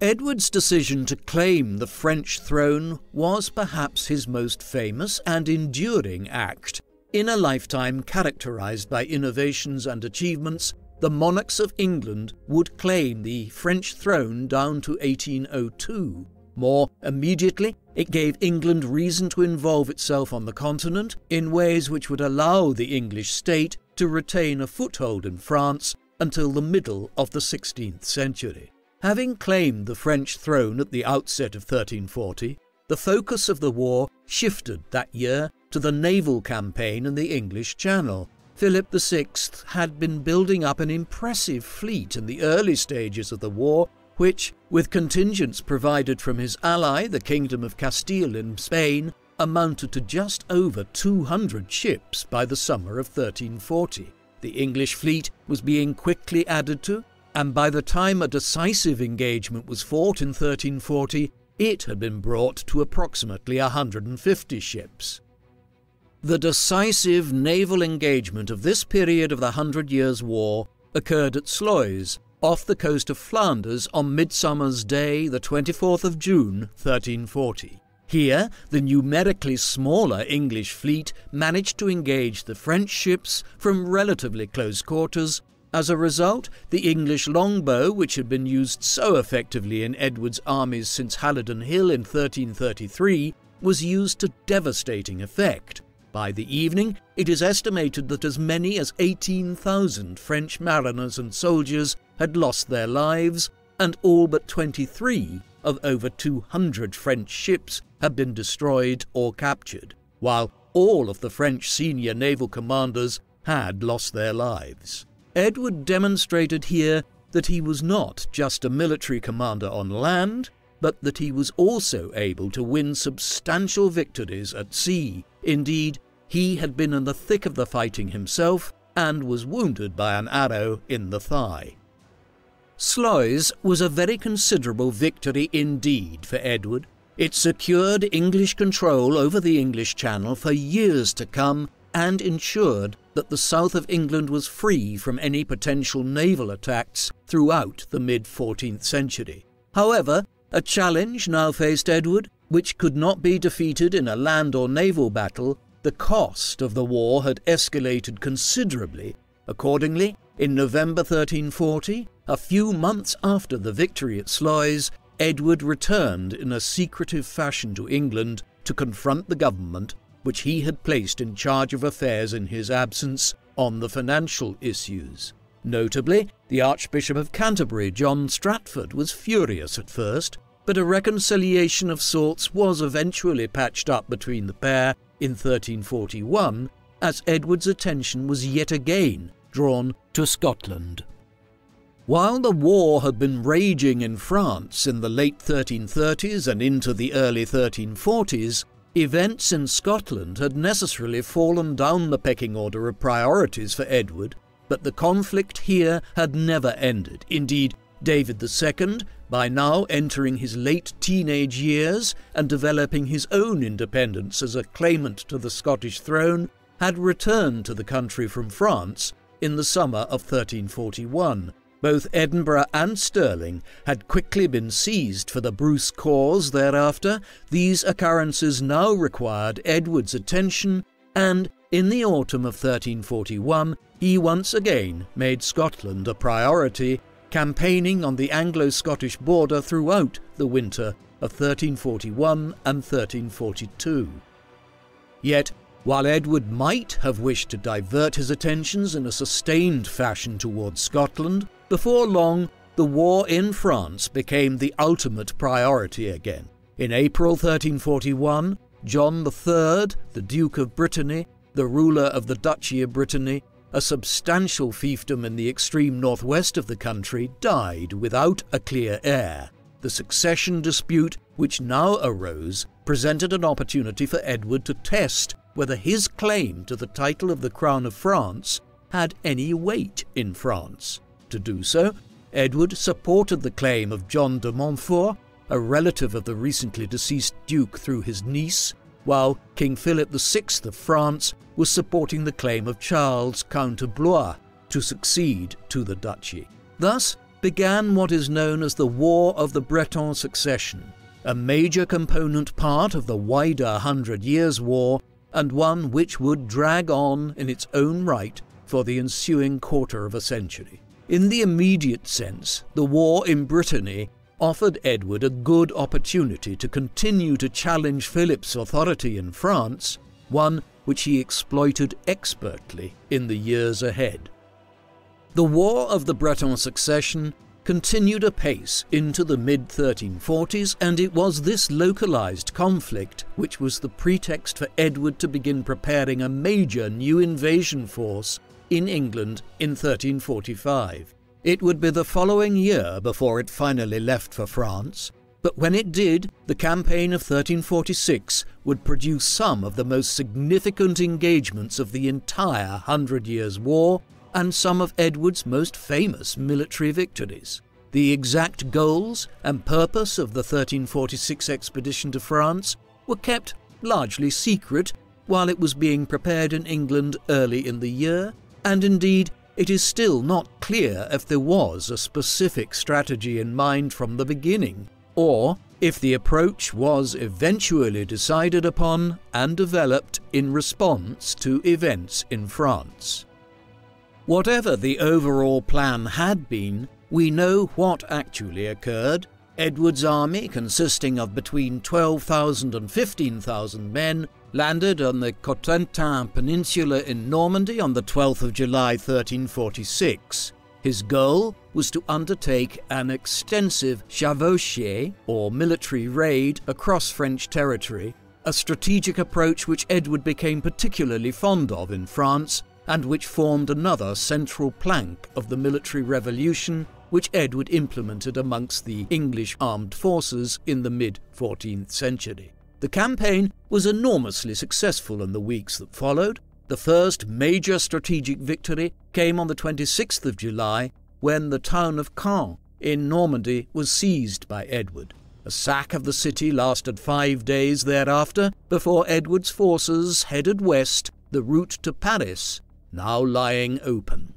Edward's decision to claim the French throne was perhaps his most famous and enduring act. In a lifetime characterized by innovations and achievements, the monarchs of England would claim the French throne down to 1802. More immediately, it gave England reason to involve itself on the continent in ways which would allow the English state to retain a foothold in France until the middle of the 16th century. Having claimed the French throne at the outset of 1340, the focus of the war shifted that year to the naval campaign in the English Channel. Philip VI had been building up an impressive fleet in the early stages of the war, which, with contingents provided from his ally, the Kingdom of Castile in Spain, amounted to just over 200 ships by the summer of 1340. The English fleet was being quickly added to, and by the time a decisive engagement was fought in 1340, it had been brought to approximately 150 ships. The decisive naval engagement of this period of the Hundred Years' War occurred at Sluys, off the coast of Flanders on Midsummer's Day, the 24th of June, 1340. Here, the numerically smaller English fleet managed to engage the French ships from relatively close quarters. As a result, the English longbow, which had been used so effectively in Edward's armies since Halidon Hill in 1333, was used to devastating effect. By the evening, it is estimated that as many as 18,000 French mariners and soldiers had lost their lives, and all but 23 of over 200 French ships had been destroyed or captured, while all of the French senior naval commanders had lost their lives. Edward demonstrated here that he was not just a military commander on land, but that he was also able to win substantial victories at sea. Indeed, he had been in the thick of the fighting himself and was wounded by an arrow in the thigh. Sluys was a very considerable victory indeed for Edward. It secured English control over the English Channel for years to come and ensured that the south of England was free from any potential naval attacks throughout the mid 14th century. However, a challenge now faced Edward, which could not be defeated in a land or naval battle. The cost of the war had escalated considerably. Accordingly, in November 1340, a few months after the victory at Sluys, Edward returned in a secretive fashion to England to confront the government which he had placed in charge of affairs in his absence on the financial issues. Notably, the Archbishop of Canterbury, John Stratford, was furious at first, but a reconciliation of sorts was eventually patched up between the pair in 1341, as Edward's attention was yet again drawn to Scotland. While the war had been raging in France in the late 1330s and into the early 1340s, Events in Scotland had necessarily fallen down the pecking order of priorities for Edward, but the conflict here had never ended. Indeed, David II, by now entering his late teenage years and developing his own independence as a claimant to the Scottish throne, had returned to the country from France in the summer of 1341, both Edinburgh and Stirling had quickly been seized for the Bruce cause thereafter. These occurrences now required Edward's attention, and in the autumn of 1341 he once again made Scotland a priority, campaigning on the Anglo Scottish border throughout the winter of 1341 and 1342. Yet while Edward might have wished to divert his attentions in a sustained fashion towards Scotland, before long the war in France became the ultimate priority again. In April 1341, John III, the Duke of Brittany, the ruler of the Duchy of Brittany, a substantial fiefdom in the extreme northwest of the country, died without a clear heir. The succession dispute which now arose presented an opportunity for Edward to test whether his claim to the title of the Crown of France had any weight in France. To do so, Edward supported the claim of John de Montfort, a relative of the recently deceased Duke through his niece, while King Philip VI of France was supporting the claim of Charles, Count of Blois, to succeed to the duchy. Thus began what is known as the War of the Breton Succession, a major component part of the wider Hundred Years' War and one which would drag on in its own right for the ensuing quarter of a century. In the immediate sense, the war in Brittany offered Edward a good opportunity to continue to challenge Philip's authority in France, one which he exploited expertly in the years ahead. The War of the Breton Succession continued apace into the mid 1340s, and it was this localized conflict which was the pretext for Edward to begin preparing a major new invasion force in England in 1345. It would be the following year before it finally left for France, but when it did, the campaign of 1346 would produce some of the most significant engagements of the entire Hundred Years' War and some of Edward's most famous military victories. The exact goals and purpose of the 1346 expedition to France were kept largely secret while it was being prepared in England early in the year, and indeed it is still not clear if there was a specific strategy in mind from the beginning, or if the approach was eventually decided upon and developed in response to events in France. Whatever the overall plan had been, we know what actually occurred. Edward's army, consisting of between 12,000 and 15,000 men, landed on the Cotentin Peninsula in Normandy on the 12th of July 1346. His goal was to undertake an extensive chevauchée, or military raid, across French territory, a strategic approach which Edward became particularly fond of in France and which formed another central plank of the military revolution which Edward implemented amongst the English armed forces in the mid 14th century. The campaign was enormously successful in the weeks that followed. The first major strategic victory came on the 26th of July when the town of Caen in Normandy was seized by Edward. A sack of the city lasted five days thereafter before Edward's forces headed west, the route to Paris now lying open.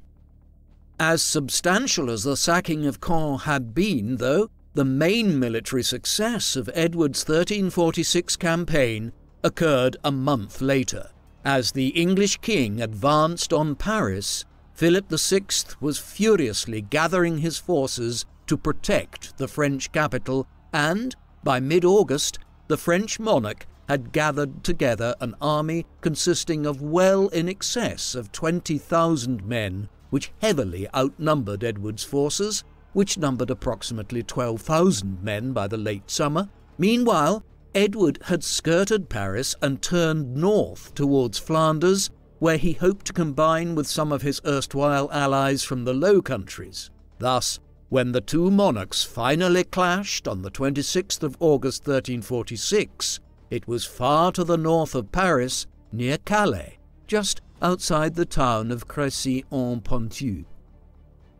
As substantial as the sacking of Caen had been, though, the main military success of Edward's 1346 campaign occurred a month later. As the English king advanced on Paris, Philip VI was furiously gathering his forces to protect the French capital, and by mid August, the French monarch had gathered together an army consisting of well in excess of 20,000 men, which heavily outnumbered Edward's forces, which numbered approximately 12,000 men by the late summer. Meanwhile, Edward had skirted Paris and turned north towards Flanders, where he hoped to combine with some of his erstwhile allies from the Low Countries. Thus, when the two monarchs finally clashed on the 26th of August 1346, it was far to the north of Paris, near Calais, just outside the town of Crécy-en-Ponthieu.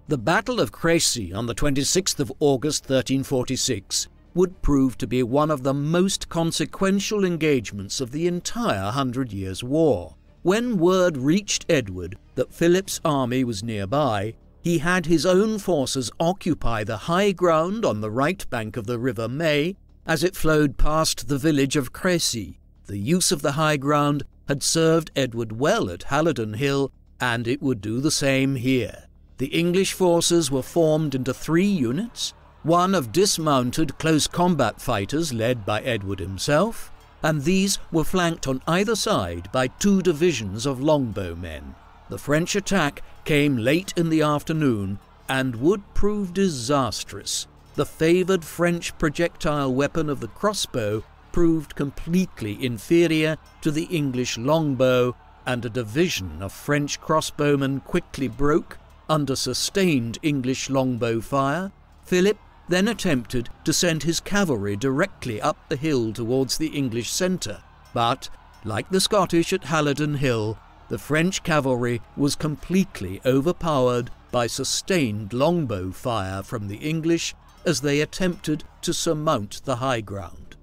The Battle of Crécy on the 26th of August 1346 would prove to be one of the most consequential engagements of the entire Hundred Years' War. When word reached Edward that Philip's army was nearby, he had his own forces occupy the high ground on the right bank of the River Maye as it flowed past the village of Crécy. The use of the high ground had served Edward well at Halidon Hill, and it would do the same here. The English forces were formed into three units one of dismounted close combat fighters led by Edward himself, and these were flanked on either side by two divisions of longbowmen. The French attack came late in the afternoon and would prove disastrous. The favoured French projectile weapon of the crossbow proved completely inferior to the English longbow, and a division of French crossbowmen quickly broke under sustained English longbow fire. Philip then attempted to send his cavalry directly up the hill towards the English centre, but, like the Scottish at Halidon Hill, the French cavalry was completely overpowered by sustained longbow fire from the English as they attempted to surmount the high ground.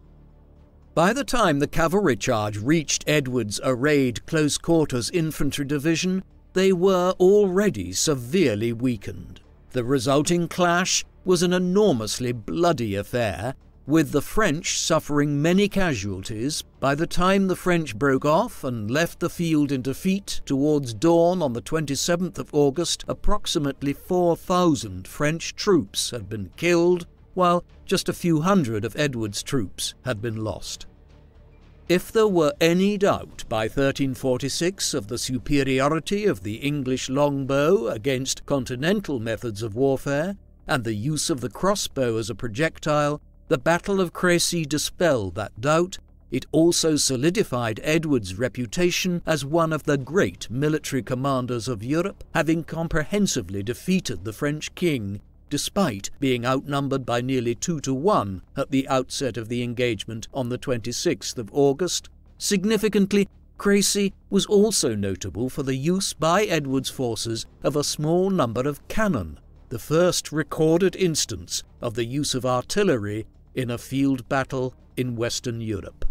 By the time the cavalry charge reached Edward's arrayed close quarters infantry division, they were already severely weakened. The resulting clash was an enormously bloody affair with the French suffering many casualties, by the time the French broke off and left the field in defeat towards dawn on the 27th of August, approximately 4,000 French troops had been killed, while just a few hundred of Edward's troops had been lost. If there were any doubt by 1346 of the superiority of the English longbow against continental methods of warfare, and the use of the crossbow as a projectile, the Battle of Crécy dispelled that doubt. It also solidified Edward's reputation as one of the great military commanders of Europe, having comprehensively defeated the French king, despite being outnumbered by nearly two to one at the outset of the engagement on the 26th of August. Significantly, Crécy was also notable for the use by Edward's forces of a small number of cannon, the first recorded instance of the use of artillery in a field battle in Western Europe.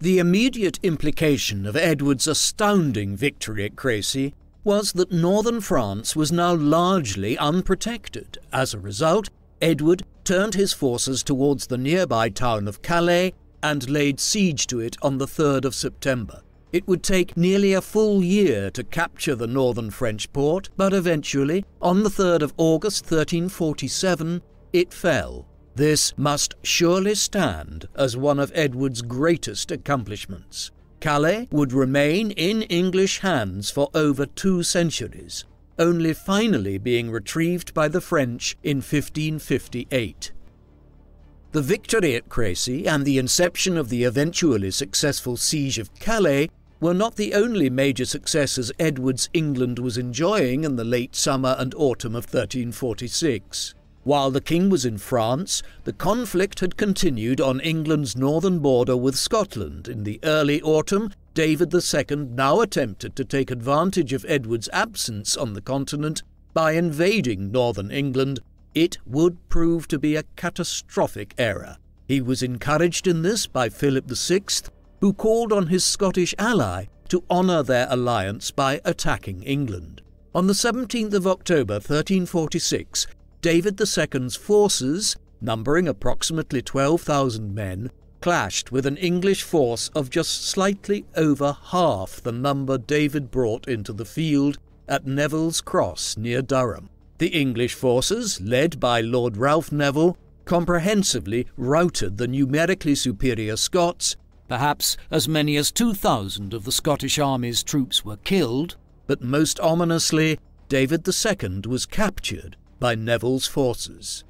The immediate implication of Edward's astounding victory at Crécy was that northern France was now largely unprotected. As a result, Edward turned his forces towards the nearby town of Calais and laid siege to it on the 3rd of September. It would take nearly a full year to capture the northern French port, but eventually, on the 3rd of August 1347, it fell this must surely stand as one of Edward's greatest accomplishments. Calais would remain in English hands for over two centuries, only finally being retrieved by the French in 1558. The victory at Crécy and the inception of the eventually successful siege of Calais were not the only major successes Edward's England was enjoying in the late summer and autumn of 1346. While the king was in France, the conflict had continued on England's northern border with Scotland. In the early autumn, David II now attempted to take advantage of Edward's absence on the continent by invading northern England. It would prove to be a catastrophic error. He was encouraged in this by Philip VI, who called on his Scottish ally to honour their alliance by attacking England. On the 17th of October 1346, David II's forces, numbering approximately 12,000 men, clashed with an English force of just slightly over half the number David brought into the field at Neville's Cross near Durham. The English forces, led by Lord Ralph Neville, comprehensively routed the numerically superior Scots. Perhaps as many as 2,000 of the Scottish army's troops were killed, but most ominously, David II was captured by Neville's forces.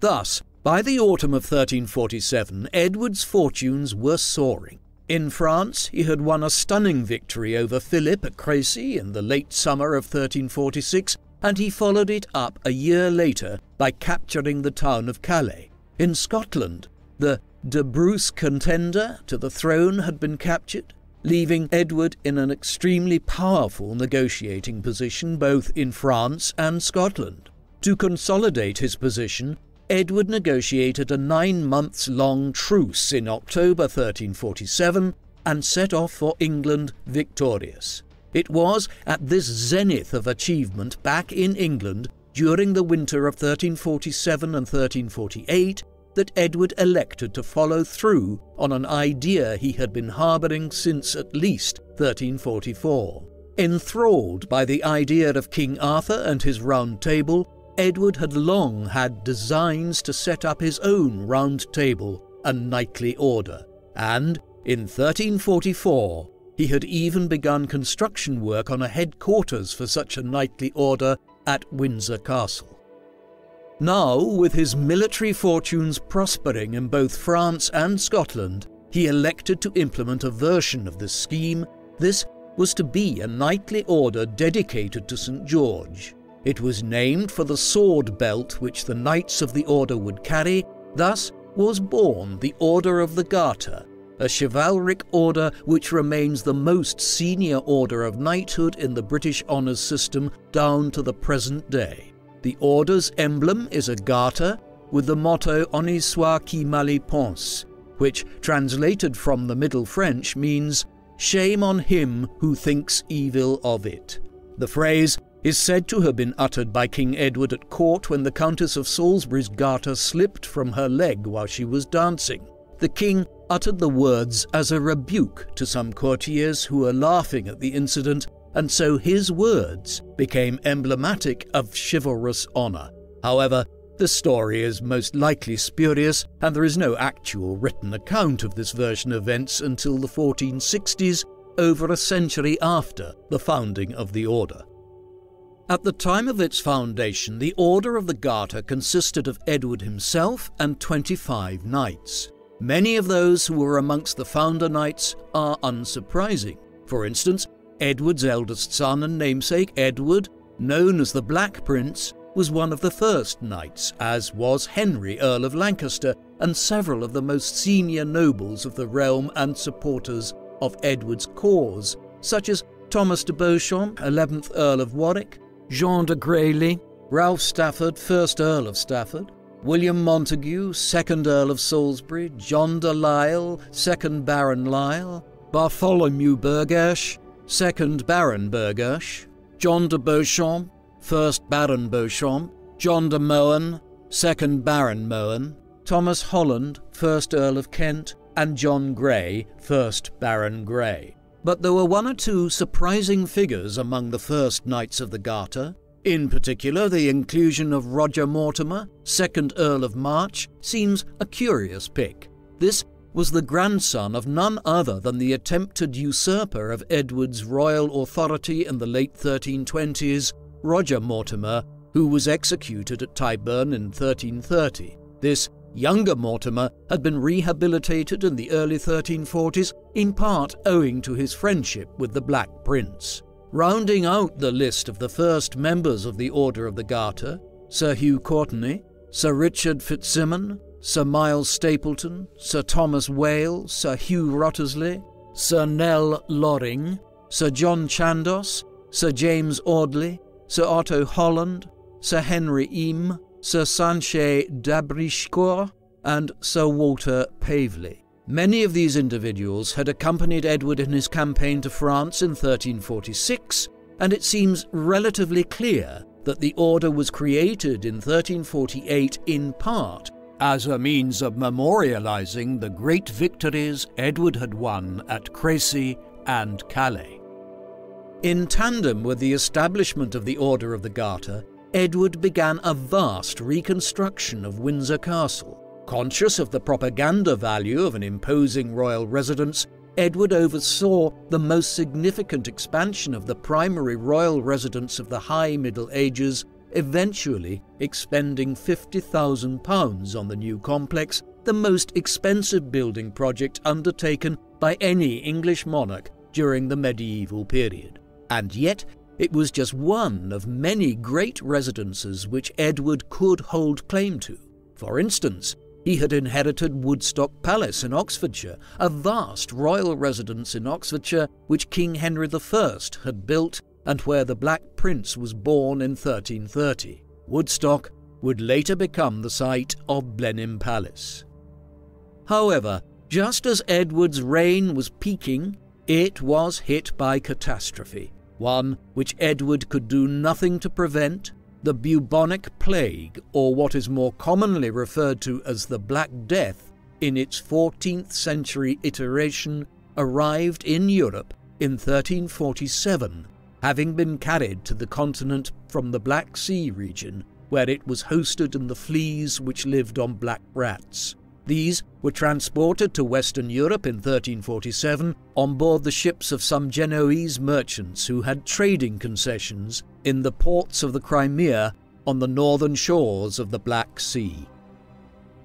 Thus, by the autumn of 1347, Edward's fortunes were soaring. In France, he had won a stunning victory over Philip at Crécy in the late summer of 1346, and he followed it up a year later by capturing the town of Calais. In Scotland, the de Bruce contender to the throne had been captured, leaving Edward in an extremely powerful negotiating position both in France and Scotland. To consolidate his position, Edward negotiated a nine months long truce in October 1347 and set off for England victorious. It was at this zenith of achievement back in England during the winter of 1347 and 1348 that Edward elected to follow through on an idea he had been harbouring since at least 1344. Enthralled by the idea of King Arthur and his Round Table, Edward had long had designs to set up his own Round Table and knightly order, and in 1344 he had even begun construction work on a headquarters for such a knightly order at Windsor Castle. Now, with his military fortunes prospering in both France and Scotland, he elected to implement a version of this scheme. This was to be a knightly order dedicated to St. George. It was named for the sword belt which the knights of the order would carry, thus was born the Order of the Garter, a chivalric order which remains the most senior order of knighthood in the British honours system down to the present day. The order's emblem is a garter with the motto Honi soit qui mal y pense, which, translated from the Middle French, means Shame on him who thinks evil of it. The phrase is said to have been uttered by King Edward at court when the Countess of Salisbury's garter slipped from her leg while she was dancing. The king uttered the words as a rebuke to some courtiers who were laughing at the incident and so his words became emblematic of chivalrous honour. However, the story is most likely spurious, and there is no actual written account of this version of events until the 1460s, over a century after the founding of the order. At the time of its foundation, the Order of the Garter consisted of Edward himself and 25 knights. Many of those who were amongst the founder knights are unsurprising. For instance, Edward's eldest son and namesake, Edward, known as the Black Prince, was one of the first knights, as was Henry, Earl of Lancaster, and several of the most senior nobles of the realm and supporters of Edward's cause, such as Thomas de Beauchamp, 11th Earl of Warwick, Jean de Grailly, Ralph Stafford, 1st Earl of Stafford, William Montague, 2nd Earl of Salisbury, John de Lisle, 2nd Baron Lisle, Bartholomew Burghersh, 2nd Baron Burghersh, John de Beauchamp, 1st Baron Beauchamp, John de Mohun, 2nd Baron Mohun, Thomas Holland, 1st Earl of Kent, and John Grey, 1st Baron Grey. But there were one or two surprising figures among the first Knights of the Garter. In particular, the inclusion of Roger Mortimer, 2nd Earl of March, seems a curious pick. This was the grandson of none other than the attempted usurper of Edward's royal authority in the late 1320s, Roger Mortimer, who was executed at Tyburn in 1330. This Younger Mortimer had been rehabilitated in the early 1340s, in part owing to his friendship with the Black Prince. Rounding out the list of the first members of the Order of the Garter, Sir Hugh Courtenay, Sir Richard Fitzsimon, Sir Miles Stapleton, Sir Thomas Wale, Sir Hugh Wrottesley, Sir Nell Loring, Sir John Chandos, Sir James Audley, Sir Otto Holland, Sir Henry Eam, Sir Sanchez d'Abrichecourt, and Sir Walter Paveley. Many of these individuals had accompanied Edward in his campaign to France in 1346, and it seems relatively clear that the order was created in 1348 in part as a means of memorializing the great victories Edward had won at Crecy and Calais. In tandem with the establishment of the Order of the Garter, Edward began a vast reconstruction of Windsor Castle. Conscious of the propaganda value of an imposing royal residence, Edward oversaw the most significant expansion of the primary royal residence of the High Middle Ages, eventually expending £50,000 on the new complex, the most expensive building project undertaken by any English monarch during the medieval period. And yet, it was just one of many great residences which Edward could hold claim to. For instance, he had inherited Woodstock Palace in Oxfordshire, a vast royal residence in Oxfordshire which King Henry I had built and where the Black Prince was born in 1330. Woodstock would later become the site of Blenheim Palace. However, just as Edward's reign was peaking, it was hit by catastrophe one which Edward could do nothing to prevent, the bubonic plague, or what is more commonly referred to as the Black Death, in its 14th century iteration, arrived in Europe in 1347, having been carried to the continent from the Black Sea region, where it was hosted in the fleas which lived on black rats. These were transported to Western Europe in 1347 on board the ships of some Genoese merchants who had trading concessions in the ports of the Crimea on the northern shores of the Black Sea.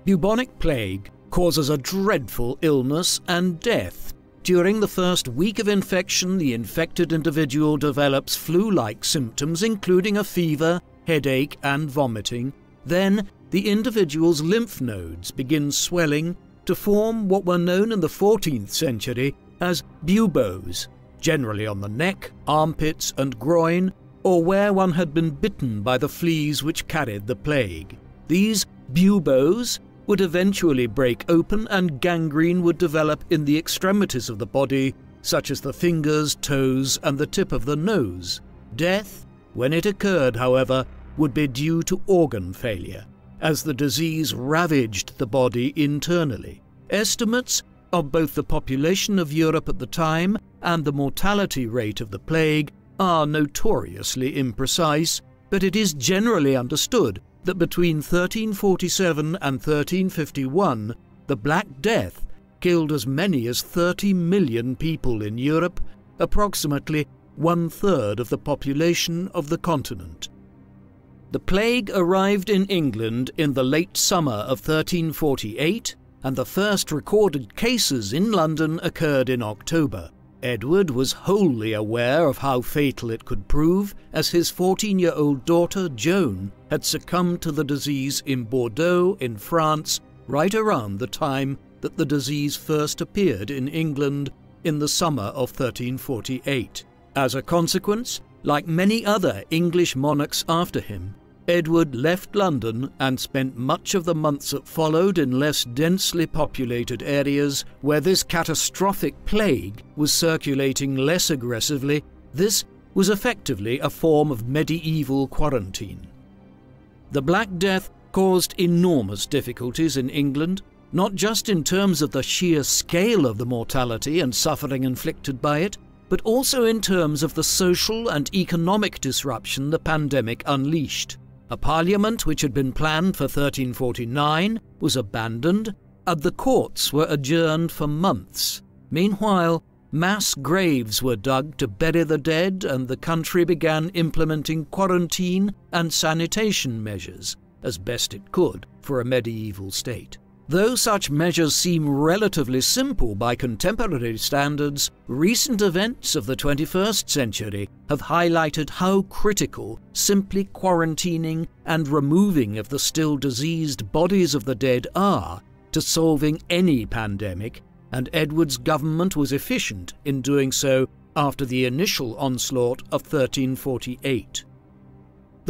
Bubonic plague causes a dreadful illness and death. During the first week of infection, the infected individual develops flu like symptoms, including a fever, headache, and vomiting. Then the individual's lymph nodes begin swelling to form what were known in the 14th century as buboes, generally on the neck, armpits, and groin, or where one had been bitten by the fleas which carried the plague. These buboes would eventually break open and gangrene would develop in the extremities of the body, such as the fingers, toes, and the tip of the nose. Death, when it occurred, however, would be due to organ failure as the disease ravaged the body internally. Estimates of both the population of Europe at the time and the mortality rate of the plague are notoriously imprecise, but it is generally understood that between 1347 and 1351 the Black Death killed as many as 30 million people in Europe, approximately one third of the population of the continent. The plague arrived in England in the late summer of 1348, and the first recorded cases in London occurred in October. Edward was wholly aware of how fatal it could prove, as his 14 year old daughter Joan had succumbed to the disease in Bordeaux, in France, right around the time that the disease first appeared in England in the summer of 1348. As a consequence, like many other English monarchs after him, Edward left London and spent much of the months that followed in less densely populated areas where this catastrophic plague was circulating less aggressively. This was effectively a form of medieval quarantine. The Black Death caused enormous difficulties in England, not just in terms of the sheer scale of the mortality and suffering inflicted by it, but also in terms of the social and economic disruption the pandemic unleashed. A parliament which had been planned for 1349 was abandoned, and the courts were adjourned for months. Meanwhile, mass graves were dug to bury the dead, and the country began implementing quarantine and sanitation measures as best it could for a medieval state. Though such measures seem relatively simple by contemporary standards, recent events of the 21st century have highlighted how critical simply quarantining and removing of the still diseased bodies of the dead are to solving any pandemic, and Edward's government was efficient in doing so after the initial onslaught of 1348.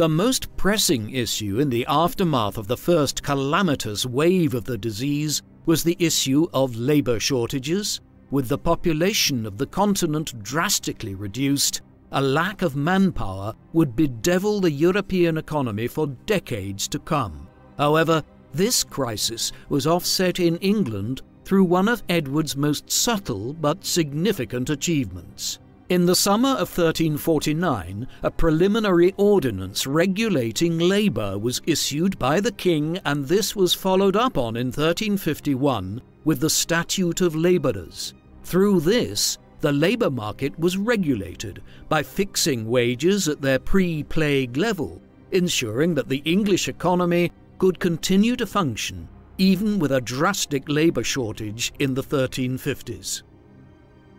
The most pressing issue in the aftermath of the first calamitous wave of the disease was the issue of labour shortages. With the population of the continent drastically reduced, a lack of manpower would bedevil the European economy for decades to come. However, this crisis was offset in England through one of Edward's most subtle but significant achievements. In the summer of 1349, a preliminary ordinance regulating labour was issued by the king, and this was followed up on in 1351 with the Statute of Labourers. Through this, the labour market was regulated by fixing wages at their pre plague level, ensuring that the English economy could continue to function even with a drastic labour shortage in the 1350s.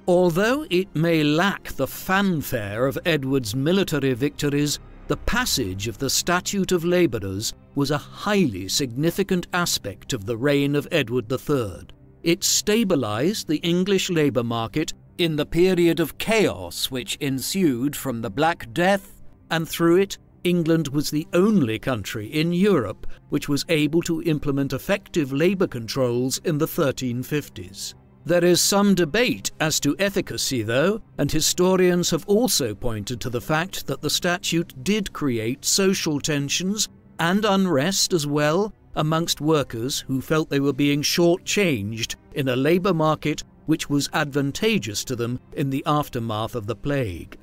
Although it may lack the fanfare of Edward's military victories, the passage of the Statute of Labourers was a highly significant aspect of the reign of Edward III. It stabilised the English labour market in the period of chaos which ensued from the Black Death, and through it, England was the only country in Europe which was able to implement effective labour controls in the 1350s. There is some debate as to efficacy, though, and historians have also pointed to the fact that the statute did create social tensions and unrest as well amongst workers who felt they were being shortchanged in a labour market which was advantageous to them in the aftermath of the plague.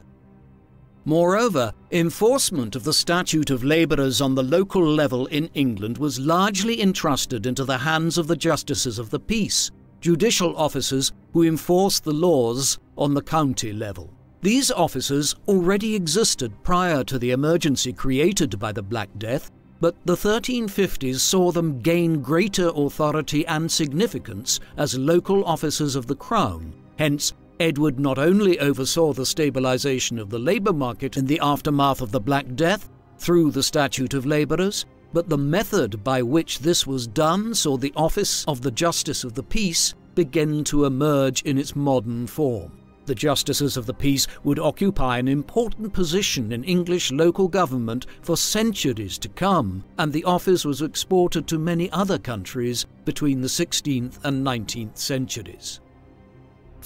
Moreover, enforcement of the Statute of Labourers on the local level in England was largely entrusted into the hands of the Justices of the Peace, judicial officers who enforce the laws on the county level. These officers already existed prior to the emergency created by the Black Death, but the 1350s saw them gain greater authority and significance as local officers of the Crown. Hence, Edward not only oversaw the stabilization of the labour market in the aftermath of the Black Death through the Statute of Labourers, but the method by which this was done saw the office of the Justice of the Peace begin to emerge in its modern form. The Justices of the Peace would occupy an important position in English local government for centuries to come, and the office was exported to many other countries between the 16th and 19th centuries.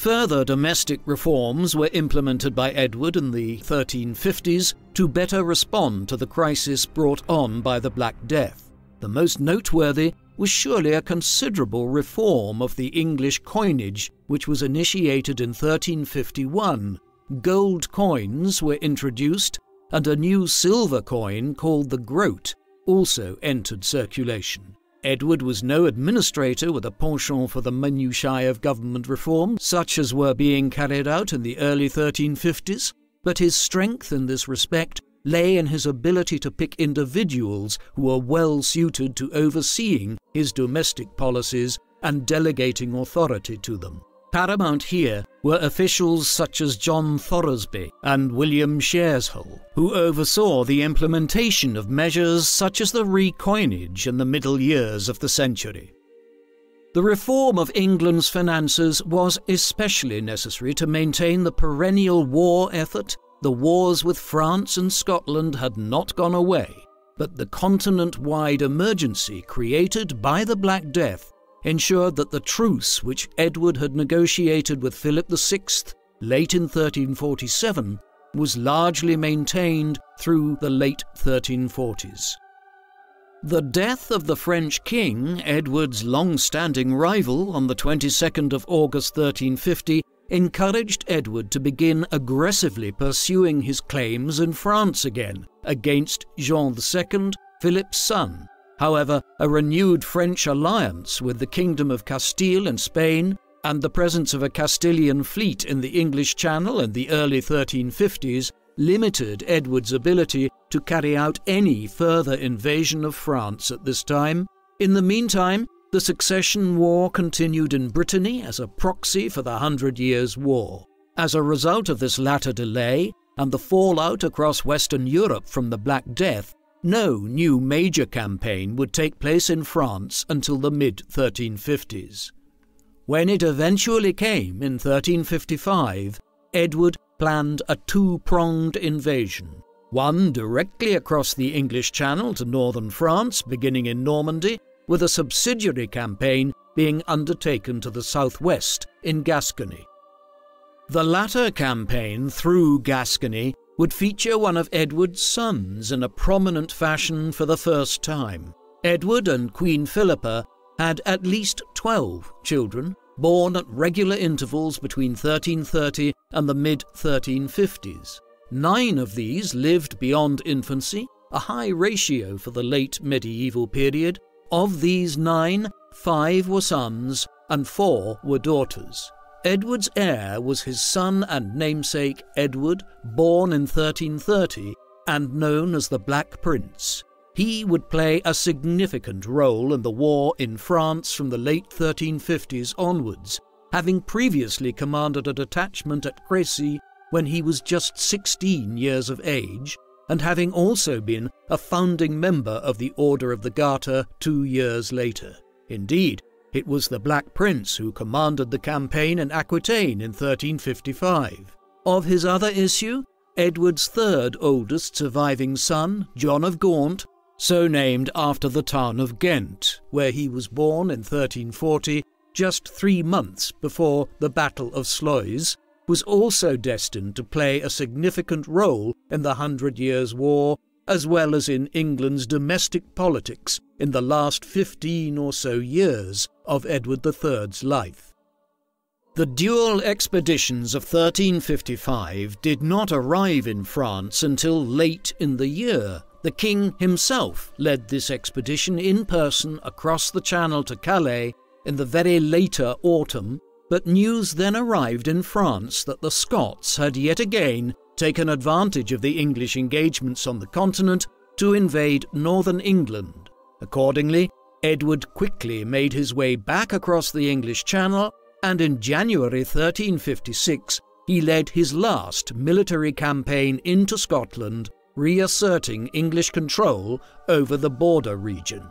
Further domestic reforms were implemented by Edward in the 1350s to better respond to the crisis brought on by the Black Death. The most noteworthy was surely a considerable reform of the English coinage, which was initiated in 1351. Gold coins were introduced, and a new silver coin called the groat also entered circulation. Edward was no administrator with a penchant for the minutiae of government reform, such as were being carried out in the early 1350s, but his strength in this respect lay in his ability to pick individuals who were well suited to overseeing his domestic policies and delegating authority to them. Paramount here were officials such as John Thoresby and William Shareshull, who oversaw the implementation of measures such as the recoinage in the middle years of the century. The reform of England's finances was especially necessary to maintain the perennial war effort. The wars with France and Scotland had not gone away, but the continent wide emergency created by the Black Death ensured that the truce which Edward had negotiated with Philip VI late in 1347 was largely maintained through the late 1340s. The death of the French king, Edward's long standing rival, on the 22nd of August 1350, encouraged Edward to begin aggressively pursuing his claims in France again against Jean II, Philip's son, However, a renewed French alliance with the Kingdom of Castile and Spain, and the presence of a Castilian fleet in the English Channel in the early 1350s, limited Edward's ability to carry out any further invasion of France at this time. In the meantime, the succession war continued in Brittany as a proxy for the Hundred Years' War. As a result of this latter delay and the fallout across Western Europe from the Black Death, no new major campaign would take place in France until the mid 1350s. When it eventually came in 1355, Edward planned a two pronged invasion one directly across the English Channel to northern France, beginning in Normandy, with a subsidiary campaign being undertaken to the southwest in Gascony. The latter campaign through Gascony would feature one of Edward's sons in a prominent fashion for the first time. Edward and Queen Philippa had at least 12 children, born at regular intervals between 1330 and the mid 1350s. Nine of these lived beyond infancy, a high ratio for the late medieval period. Of these nine, five were sons and four were daughters. Edward's heir was his son and namesake Edward, born in 1330 and known as the Black Prince. He would play a significant role in the war in France from the late 1350s onwards, having previously commanded a detachment at Crécy when he was just 16 years of age, and having also been a founding member of the Order of the Garter two years later. Indeed, it was the Black Prince who commanded the campaign in Aquitaine in 1355. Of his other issue, Edward's third oldest surviving son, John of Gaunt, so named after the town of Ghent, where he was born in 1340, just three months before the Battle of Sluys, was also destined to play a significant role in the Hundred Years' War, as well as in England's domestic politics in the last fifteen or so years of Edward III's life. The dual expeditions of 1355 did not arrive in France until late in the year. The king himself led this expedition in person across the Channel to Calais in the very later autumn but news then arrived in France that the Scots had yet again taken advantage of the English engagements on the continent to invade northern England. Accordingly, Edward quickly made his way back across the English Channel, and in January 1356 he led his last military campaign into Scotland, reasserting English control over the border region.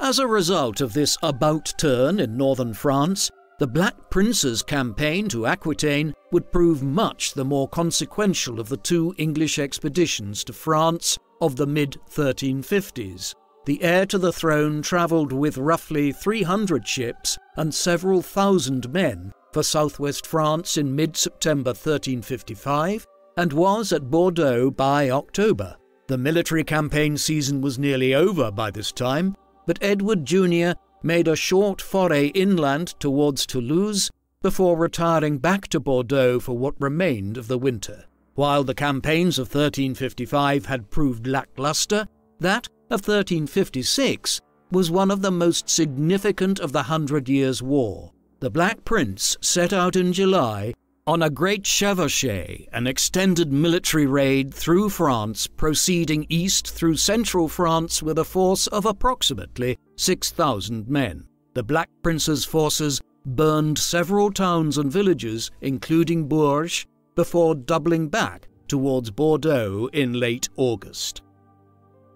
As a result of this about turn in northern France, the Black Prince's campaign to Aquitaine would prove much the more consequential of the two English expeditions to France of the mid 1350s. The heir to the throne travelled with roughly 300 ships and several thousand men for southwest France in mid September 1355 and was at Bordeaux by October. The military campaign season was nearly over by this time, but Edward Jr made a short foray inland towards Toulouse before retiring back to Bordeaux for what remained of the winter. While the campaigns of 1355 had proved lackluster, that of 1356 was one of the most significant of the Hundred Years' War. The Black Prince set out in July on a great chevauchée, an extended military raid through France, proceeding east through central France with a force of approximately 6,000 men. The Black Prince's forces burned several towns and villages, including Bourges, before doubling back towards Bordeaux in late August.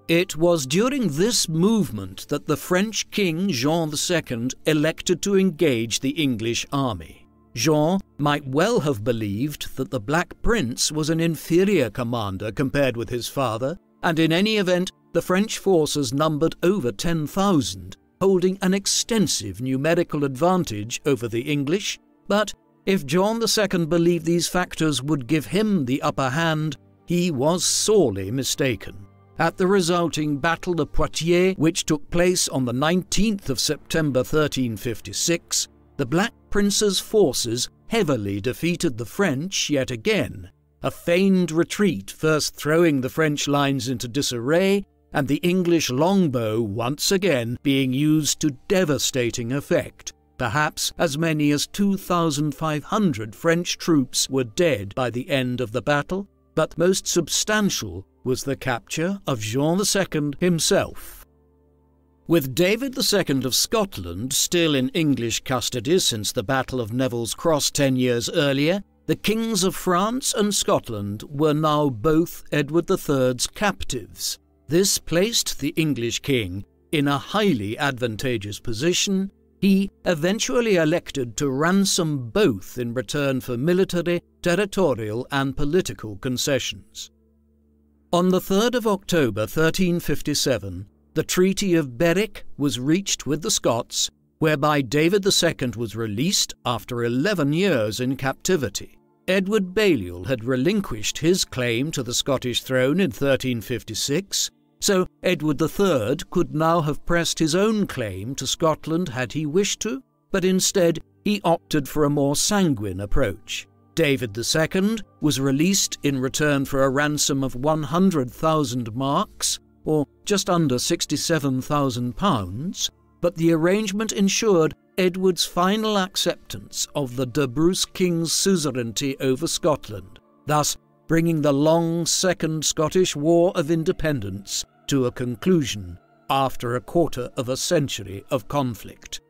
It was during this movement that the French King Jean II elected to engage the English army. Jean might well have believed that the Black Prince was an inferior commander compared with his father, and in any event, the French forces numbered over 10,000, holding an extensive numerical advantage over the English. But if John II believed these factors would give him the upper hand, he was sorely mistaken. At the resulting Battle of Poitiers, which took place on the 19th of September 1356, the Black Prince's forces heavily defeated the French yet again, a feigned retreat first throwing the French lines into disarray, and the English longbow once again being used to devastating effect. Perhaps as many as 2,500 French troops were dead by the end of the battle, but most substantial was the capture of Jean II himself. With David II of Scotland still in English custody since the Battle of Neville's Cross ten years earlier, the kings of France and Scotland were now both Edward III's captives. This placed the English king in a highly advantageous position. He eventually elected to ransom both in return for military, territorial, and political concessions. On the 3rd of October 1357, the Treaty of Berwick was reached with the Scots, whereby David II was released after 11 years in captivity. Edward Balliol had relinquished his claim to the Scottish throne in 1356, so Edward III could now have pressed his own claim to Scotland had he wished to, but instead he opted for a more sanguine approach. David II was released in return for a ransom of 100,000 marks, or just under £67,000, but the arrangement ensured Edward's final acceptance of the De Bruce king's suzerainty over Scotland, thus bringing the long Second Scottish War of Independence to a conclusion after a quarter of a century of conflict.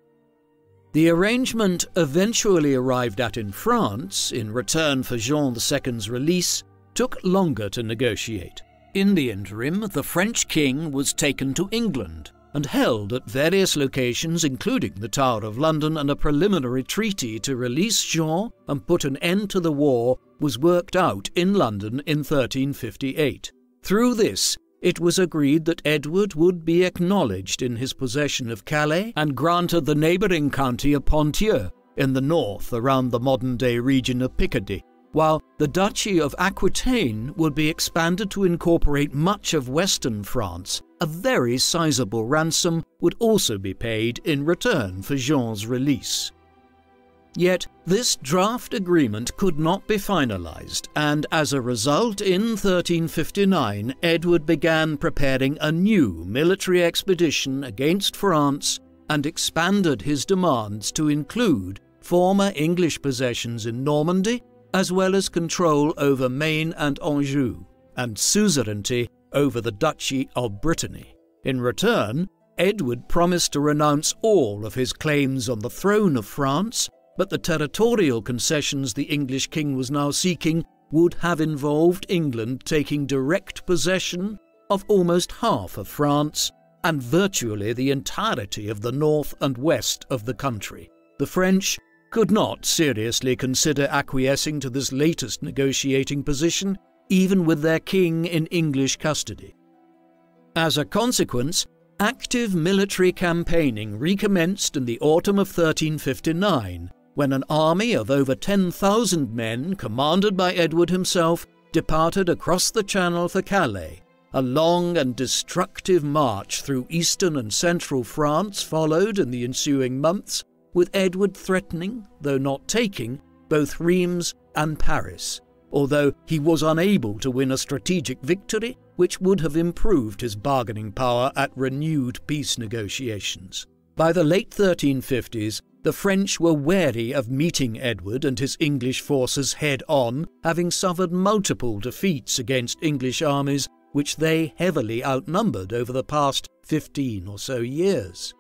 The arrangement eventually arrived at in France, in return for Jean II's release, took longer to negotiate. In the interim, the French king was taken to England and held at various locations, including the Tower of London, and a preliminary treaty to release Jean and put an end to the war was worked out in London in 1358. Through this, it was agreed that Edward would be acknowledged in his possession of Calais and granted the neighbouring county of Ponthieu in the north around the modern day region of Picardy while the Duchy of Aquitaine would be expanded to incorporate much of western France, a very sizable ransom would also be paid in return for Jean's release. Yet this draft agreement could not be finalized, and as a result, in 1359, Edward began preparing a new military expedition against France and expanded his demands to include former English possessions in Normandy as well as control over Maine and Anjou, and suzerainty over the Duchy of Brittany. In return, Edward promised to renounce all of his claims on the throne of France, but the territorial concessions the English king was now seeking would have involved England taking direct possession of almost half of France and virtually the entirety of the north and west of the country. The French could not seriously consider acquiescing to this latest negotiating position, even with their king in English custody. As a consequence, active military campaigning recommenced in the autumn of 1359, when an army of over 10,000 men, commanded by Edward himself, departed across the Channel for Calais. A long and destructive march through eastern and central France followed in the ensuing months, with Edward threatening, though not taking, both Rheims and Paris, although he was unable to win a strategic victory which would have improved his bargaining power at renewed peace negotiations. By the late 1350s, the French were wary of meeting Edward and his English forces head on, having suffered multiple defeats against English armies which they heavily outnumbered over the past 15 or so years.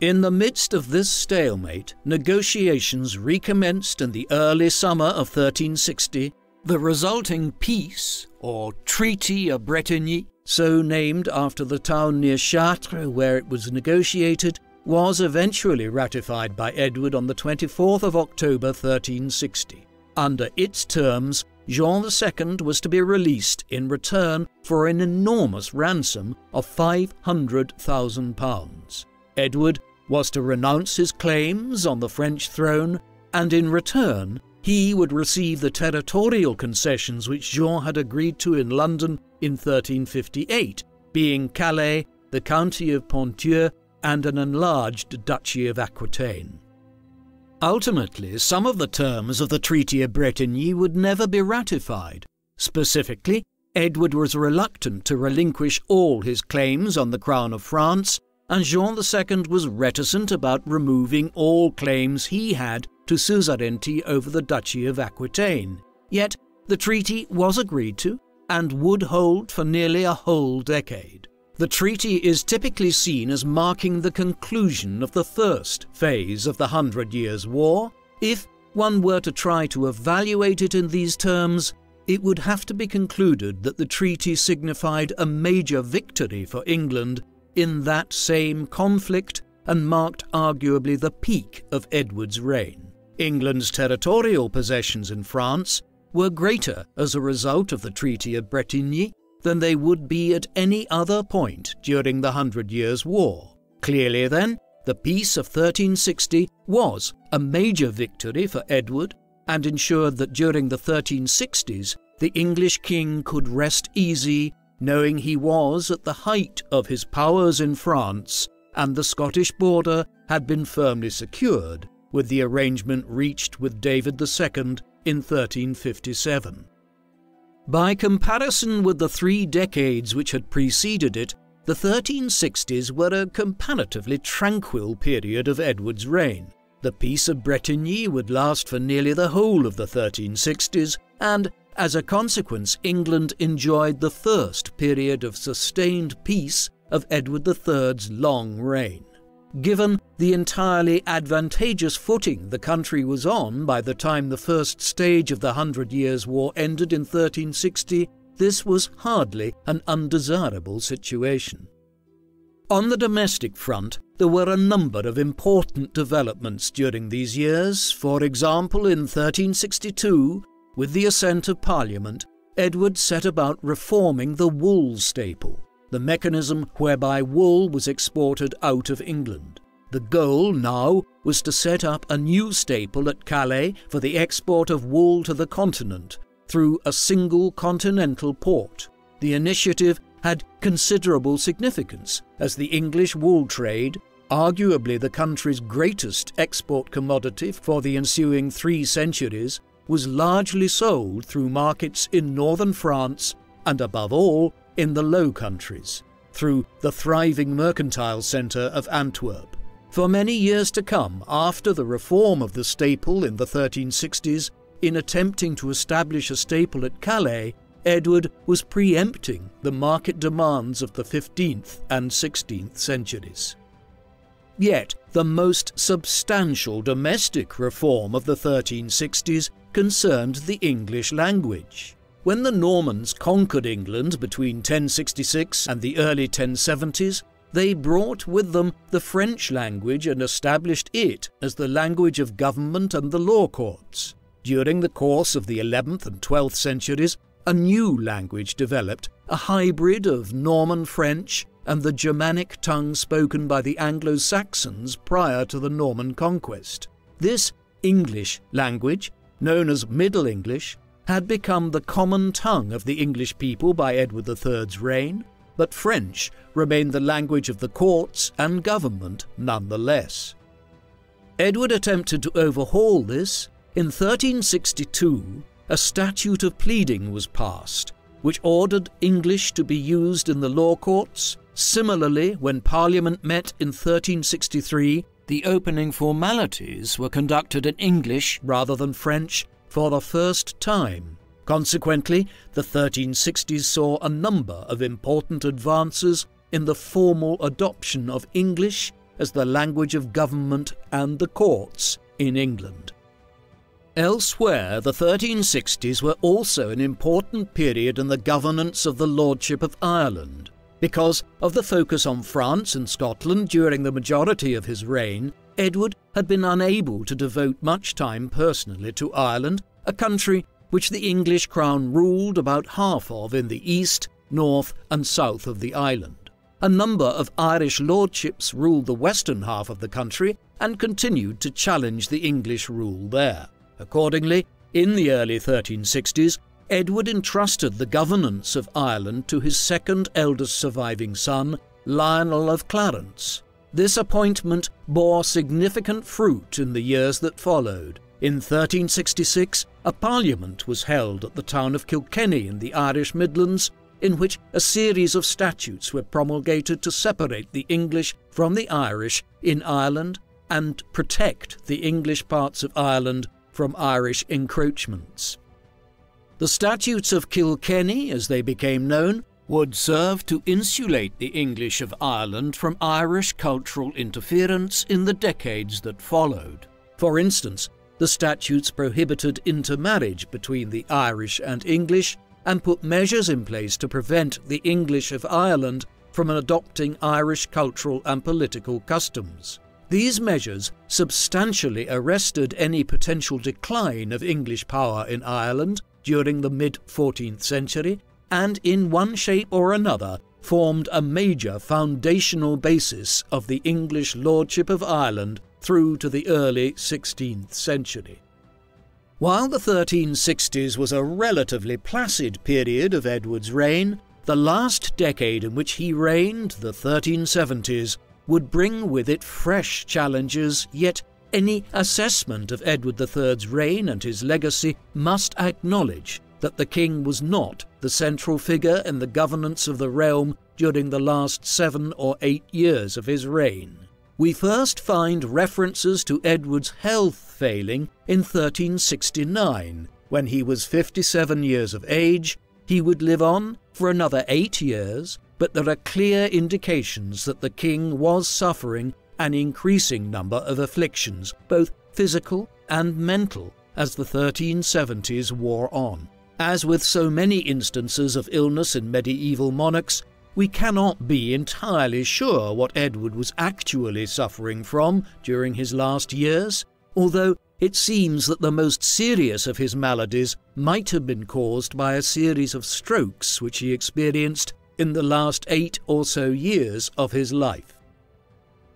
In the midst of this stalemate, negotiations recommenced in the early summer of 1360. The resulting peace, or Treaty of Bretigny, so named after the town near Chartres where it was negotiated, was eventually ratified by Edward on the 24th of October 1360. Under its terms, Jean II was to be released in return for an enormous ransom of £500,000. Edward was to renounce his claims on the French throne, and in return, he would receive the territorial concessions which Jean had agreed to in London in 1358, being Calais, the county of Ponthieu, and an enlarged Duchy of Aquitaine. Ultimately, some of the terms of the Treaty of Bretigny would never be ratified. Specifically, Edward was reluctant to relinquish all his claims on the crown of France and Jean II was reticent about removing all claims he had to suzerainty over the Duchy of Aquitaine. Yet the treaty was agreed to and would hold for nearly a whole decade. The treaty is typically seen as marking the conclusion of the first phase of the Hundred Years' War. If one were to try to evaluate it in these terms, it would have to be concluded that the treaty signified a major victory for England in that same conflict and marked arguably the peak of Edward's reign. England's territorial possessions in France were greater as a result of the Treaty of Bretigny than they would be at any other point during the Hundred Years' War. Clearly, then, the Peace of 1360 was a major victory for Edward and ensured that during the 1360s the English king could rest easy knowing he was at the height of his powers in France and the Scottish border had been firmly secured with the arrangement reached with David II in 1357. By comparison with the three decades which had preceded it, the 1360s were a comparatively tranquil period of Edward's reign. The Peace of Bretigny would last for nearly the whole of the 1360s, and as a consequence, England enjoyed the first period of sustained peace of Edward III's long reign. Given the entirely advantageous footing the country was on by the time the first stage of the Hundred Years' War ended in 1360, this was hardly an undesirable situation. On the domestic front, there were a number of important developments during these years. For example, in 1362, with the assent of Parliament, Edward set about reforming the wool staple the mechanism whereby wool was exported out of England. The goal now was to set up a new staple at Calais for the export of wool to the continent through a single continental port. The initiative had considerable significance as the English wool trade, arguably the country's greatest export commodity for the ensuing three centuries, was largely sold through markets in northern France and, above all, in the Low Countries through the thriving mercantile centre of Antwerp. For many years to come, after the reform of the staple in the 1360s, in attempting to establish a staple at Calais, Edward was preempting the market demands of the 15th and 16th centuries. Yet, the most substantial domestic reform of the 1360s concerned the English language. When the Normans conquered England between 1066 and the early 1070s, they brought with them the French language and established it as the language of government and the law courts. During the course of the 11th and 12th centuries, a new language developed, a hybrid of Norman French and the Germanic tongue spoken by the Anglo Saxons prior to the Norman conquest. This English language, known as Middle English, had become the common tongue of the English people by Edward III's reign, but French remained the language of the courts and government nonetheless. Edward attempted to overhaul this. In 1362, a statute of pleading was passed, which ordered English to be used in the law courts. Similarly, when Parliament met in 1363, the opening formalities were conducted in English rather than French for the first time. Consequently, the 1360s saw a number of important advances in the formal adoption of English as the language of government and the courts in England. Elsewhere, the 1360s were also an important period in the governance of the Lordship of Ireland. Because of the focus on France and Scotland during the majority of his reign, Edward had been unable to devote much time personally to Ireland, a country which the English crown ruled about half of in the east, north, and south of the island. A number of Irish lordships ruled the western half of the country and continued to challenge the English rule there. Accordingly, in the early 1360s, Edward entrusted the governance of Ireland to his second eldest surviving son, Lionel of Clarence, this appointment bore significant fruit in the years that followed. In 1366, a parliament was held at the town of Kilkenny in the Irish Midlands, in which a series of statutes were promulgated to separate the English from the Irish in Ireland and protect the English parts of Ireland from Irish encroachments. The Statutes of Kilkenny, as they became known, would serve to insulate the English of Ireland from Irish cultural interference in the decades that followed. For instance, the statutes prohibited intermarriage between the Irish and English and put measures in place to prevent the English of Ireland from adopting Irish cultural and political customs. These measures substantially arrested any potential decline of English power in Ireland during the mid 14th century and, in one shape or another, formed a major foundational basis of the English lordship of Ireland through to the early 16th century. While the 1360s was a relatively placid period of Edward's reign, the last decade in which he reigned, the 1370s, would bring with it fresh challenges, yet any assessment of Edward III's reign and his legacy must acknowledge that the king was not the central figure in the governance of the realm during the last seven or eight years of his reign. We first find references to Edward's health failing in 1369, when he was 57 years of age. He would live on for another eight years, but there are clear indications that the king was suffering an increasing number of afflictions, both physical and mental, as the 1370s wore on. As with so many instances of illness in medieval monarchs, we cannot be entirely sure what Edward was actually suffering from during his last years, although it seems that the most serious of his maladies might have been caused by a series of strokes which he experienced in the last eight or so years of his life.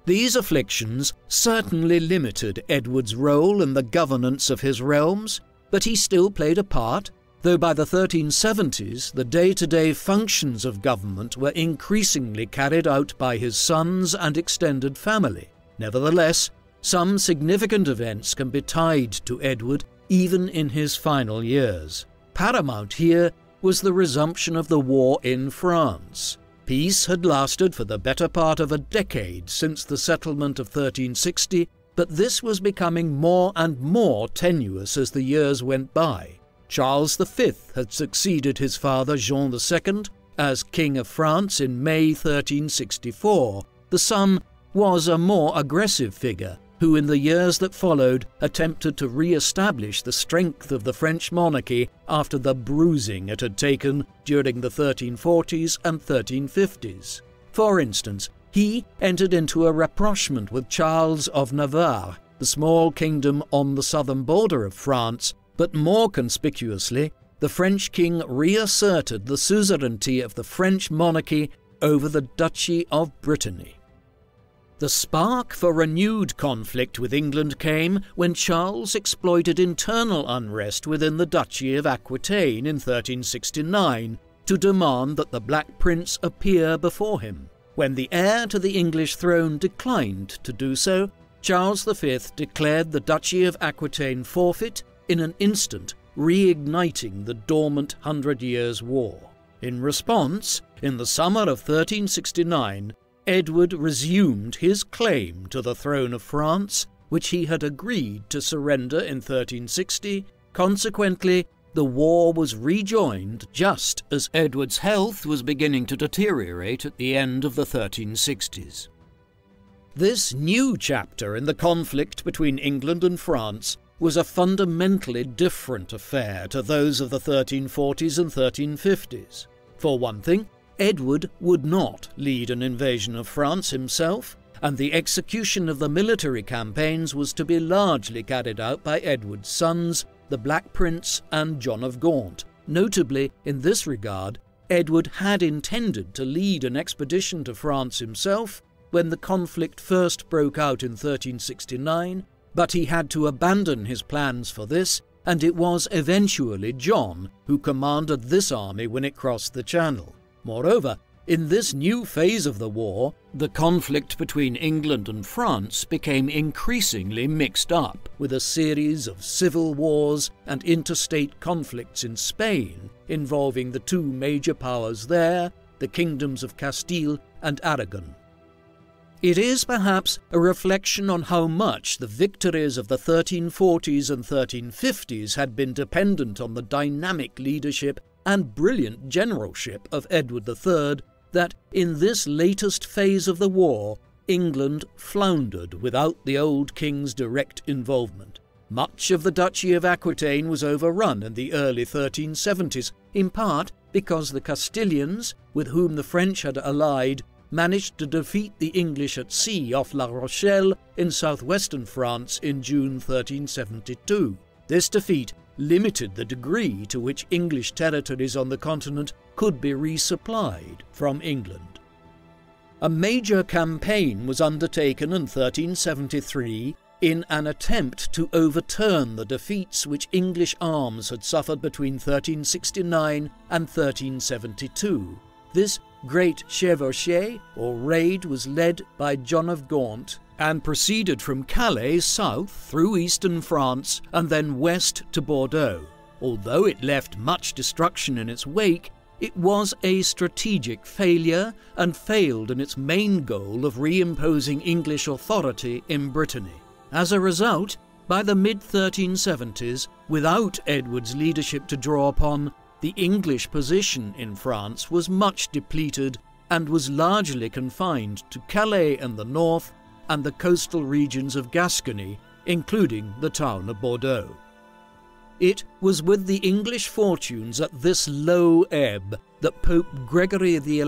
These afflictions certainly limited Edward's role in the governance of his realms, but he still played a part though by the 1370s the day-to-day functions of government were increasingly carried out by his sons and extended family. Nevertheless, some significant events can be tied to Edward even in his final years. Paramount here was the resumption of the war in France. Peace had lasted for the better part of a decade since the settlement of 1360, but this was becoming more and more tenuous as the years went by. Charles V had succeeded his father Jean II as King of France in May 1364. The son was a more aggressive figure who, in the years that followed, attempted to re establish the strength of the French monarchy after the bruising it had taken during the 1340s and 1350s. For instance, he entered into a rapprochement with Charles of Navarre, the small kingdom on the southern border of France, but more conspicuously, the French king reasserted the suzerainty of the French monarchy over the Duchy of Brittany. The spark for renewed conflict with England came when Charles exploited internal unrest within the Duchy of Aquitaine in 1369 to demand that the Black Prince appear before him. When the heir to the English throne declined to do so, Charles V declared the Duchy of Aquitaine forfeit in an instant reigniting the dormant Hundred Years' War. In response, in the summer of 1369, Edward resumed his claim to the throne of France, which he had agreed to surrender in 1360. Consequently, the war was rejoined just as Edward's health was beginning to deteriorate at the end of the 1360s. This new chapter in the conflict between England and France was a fundamentally different affair to those of the 1340s and 1350s. For one thing, Edward would not lead an invasion of France himself, and the execution of the military campaigns was to be largely carried out by Edward's sons, the Black Prince and John of Gaunt. Notably, in this regard, Edward had intended to lead an expedition to France himself when the conflict first broke out in 1369 but he had to abandon his plans for this, and it was eventually John who commanded this army when it crossed the Channel. Moreover, in this new phase of the war, the conflict between England and France became increasingly mixed up, with a series of civil wars and interstate conflicts in Spain involving the two major powers there, the kingdoms of Castile and Aragon. It is perhaps a reflection on how much the victories of the 1340s and 1350s had been dependent on the dynamic leadership and brilliant generalship of Edward III that in this latest phase of the war, England floundered without the old king's direct involvement. Much of the Duchy of Aquitaine was overrun in the early 1370s, in part because the Castilians, with whom the French had allied, managed to defeat the English at sea off La Rochelle in southwestern France in June 1372. This defeat limited the degree to which English territories on the continent could be resupplied from England. A major campaign was undertaken in 1373 in an attempt to overturn the defeats which English arms had suffered between 1369 and 1372. This great chevauchée, or raid, was led by John of Gaunt and proceeded from Calais south through eastern France and then west to Bordeaux. Although it left much destruction in its wake, it was a strategic failure and failed in its main goal of reimposing English authority in Brittany. As a result, by the mid 1370s, without Edward's leadership to draw upon, the English position in France was much depleted and was largely confined to Calais and the north and the coastal regions of Gascony, including the town of Bordeaux. It was with the English fortunes at this low ebb that Pope Gregory XI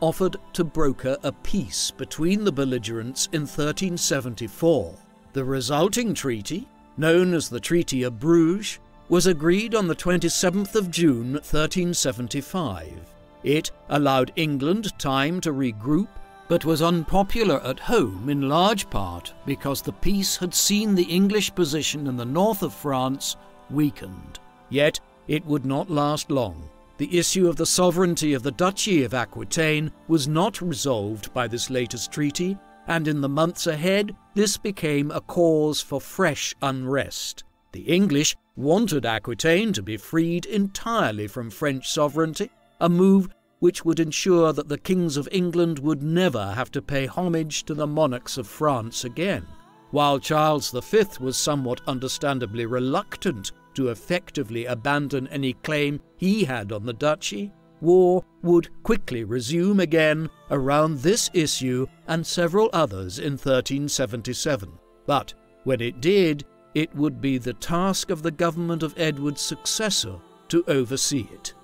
offered to broker a peace between the belligerents in 1374. The resulting treaty, known as the Treaty of Bruges, was agreed on the 27th of June 1375. It allowed England time to regroup, but was unpopular at home in large part because the peace had seen the English position in the north of France weakened. Yet it would not last long. The issue of the sovereignty of the Duchy of Aquitaine was not resolved by this latest treaty, and in the months ahead this became a cause for fresh unrest. The English wanted Aquitaine to be freed entirely from French sovereignty, a move which would ensure that the kings of England would never have to pay homage to the monarchs of France again. While Charles V was somewhat understandably reluctant to effectively abandon any claim he had on the duchy, war would quickly resume again around this issue and several others in 1377. But when it did, it would be the task of the government of Edward's successor to oversee it.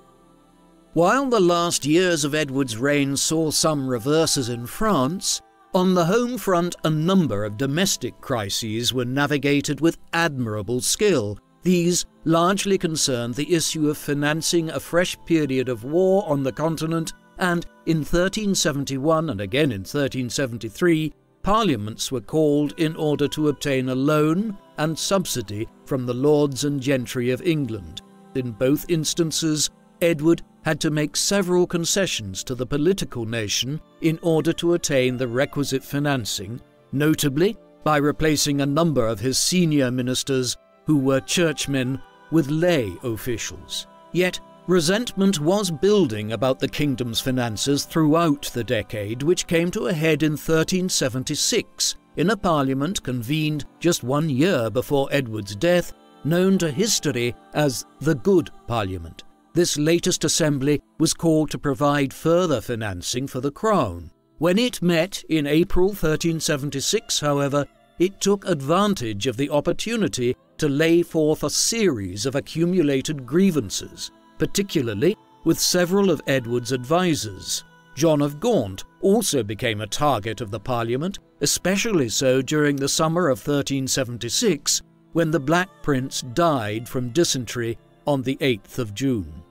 While the last years of Edward's reign saw some reverses in France, on the home front a number of domestic crises were navigated with admirable skill these largely concerned the issue of financing a fresh period of war on the continent, and in 1371 and again in 1373, parliaments were called in order to obtain a loan and subsidy from the lords and gentry of England. In both instances, Edward had to make several concessions to the political nation in order to attain the requisite financing, notably by replacing a number of his senior ministers who were churchmen with lay officials. Yet resentment was building about the kingdom's finances throughout the decade, which came to a head in 1376 in a parliament convened just one year before Edward's death, known to history as the Good Parliament. This latest assembly was called to provide further financing for the crown. When it met in April 1376, however, it took advantage of the opportunity to lay forth a series of accumulated grievances, particularly with several of Edward's advisers. John of Gaunt also became a target of the Parliament, especially so during the summer of 1376, when the Black Prince died from dysentery on the 8th of June.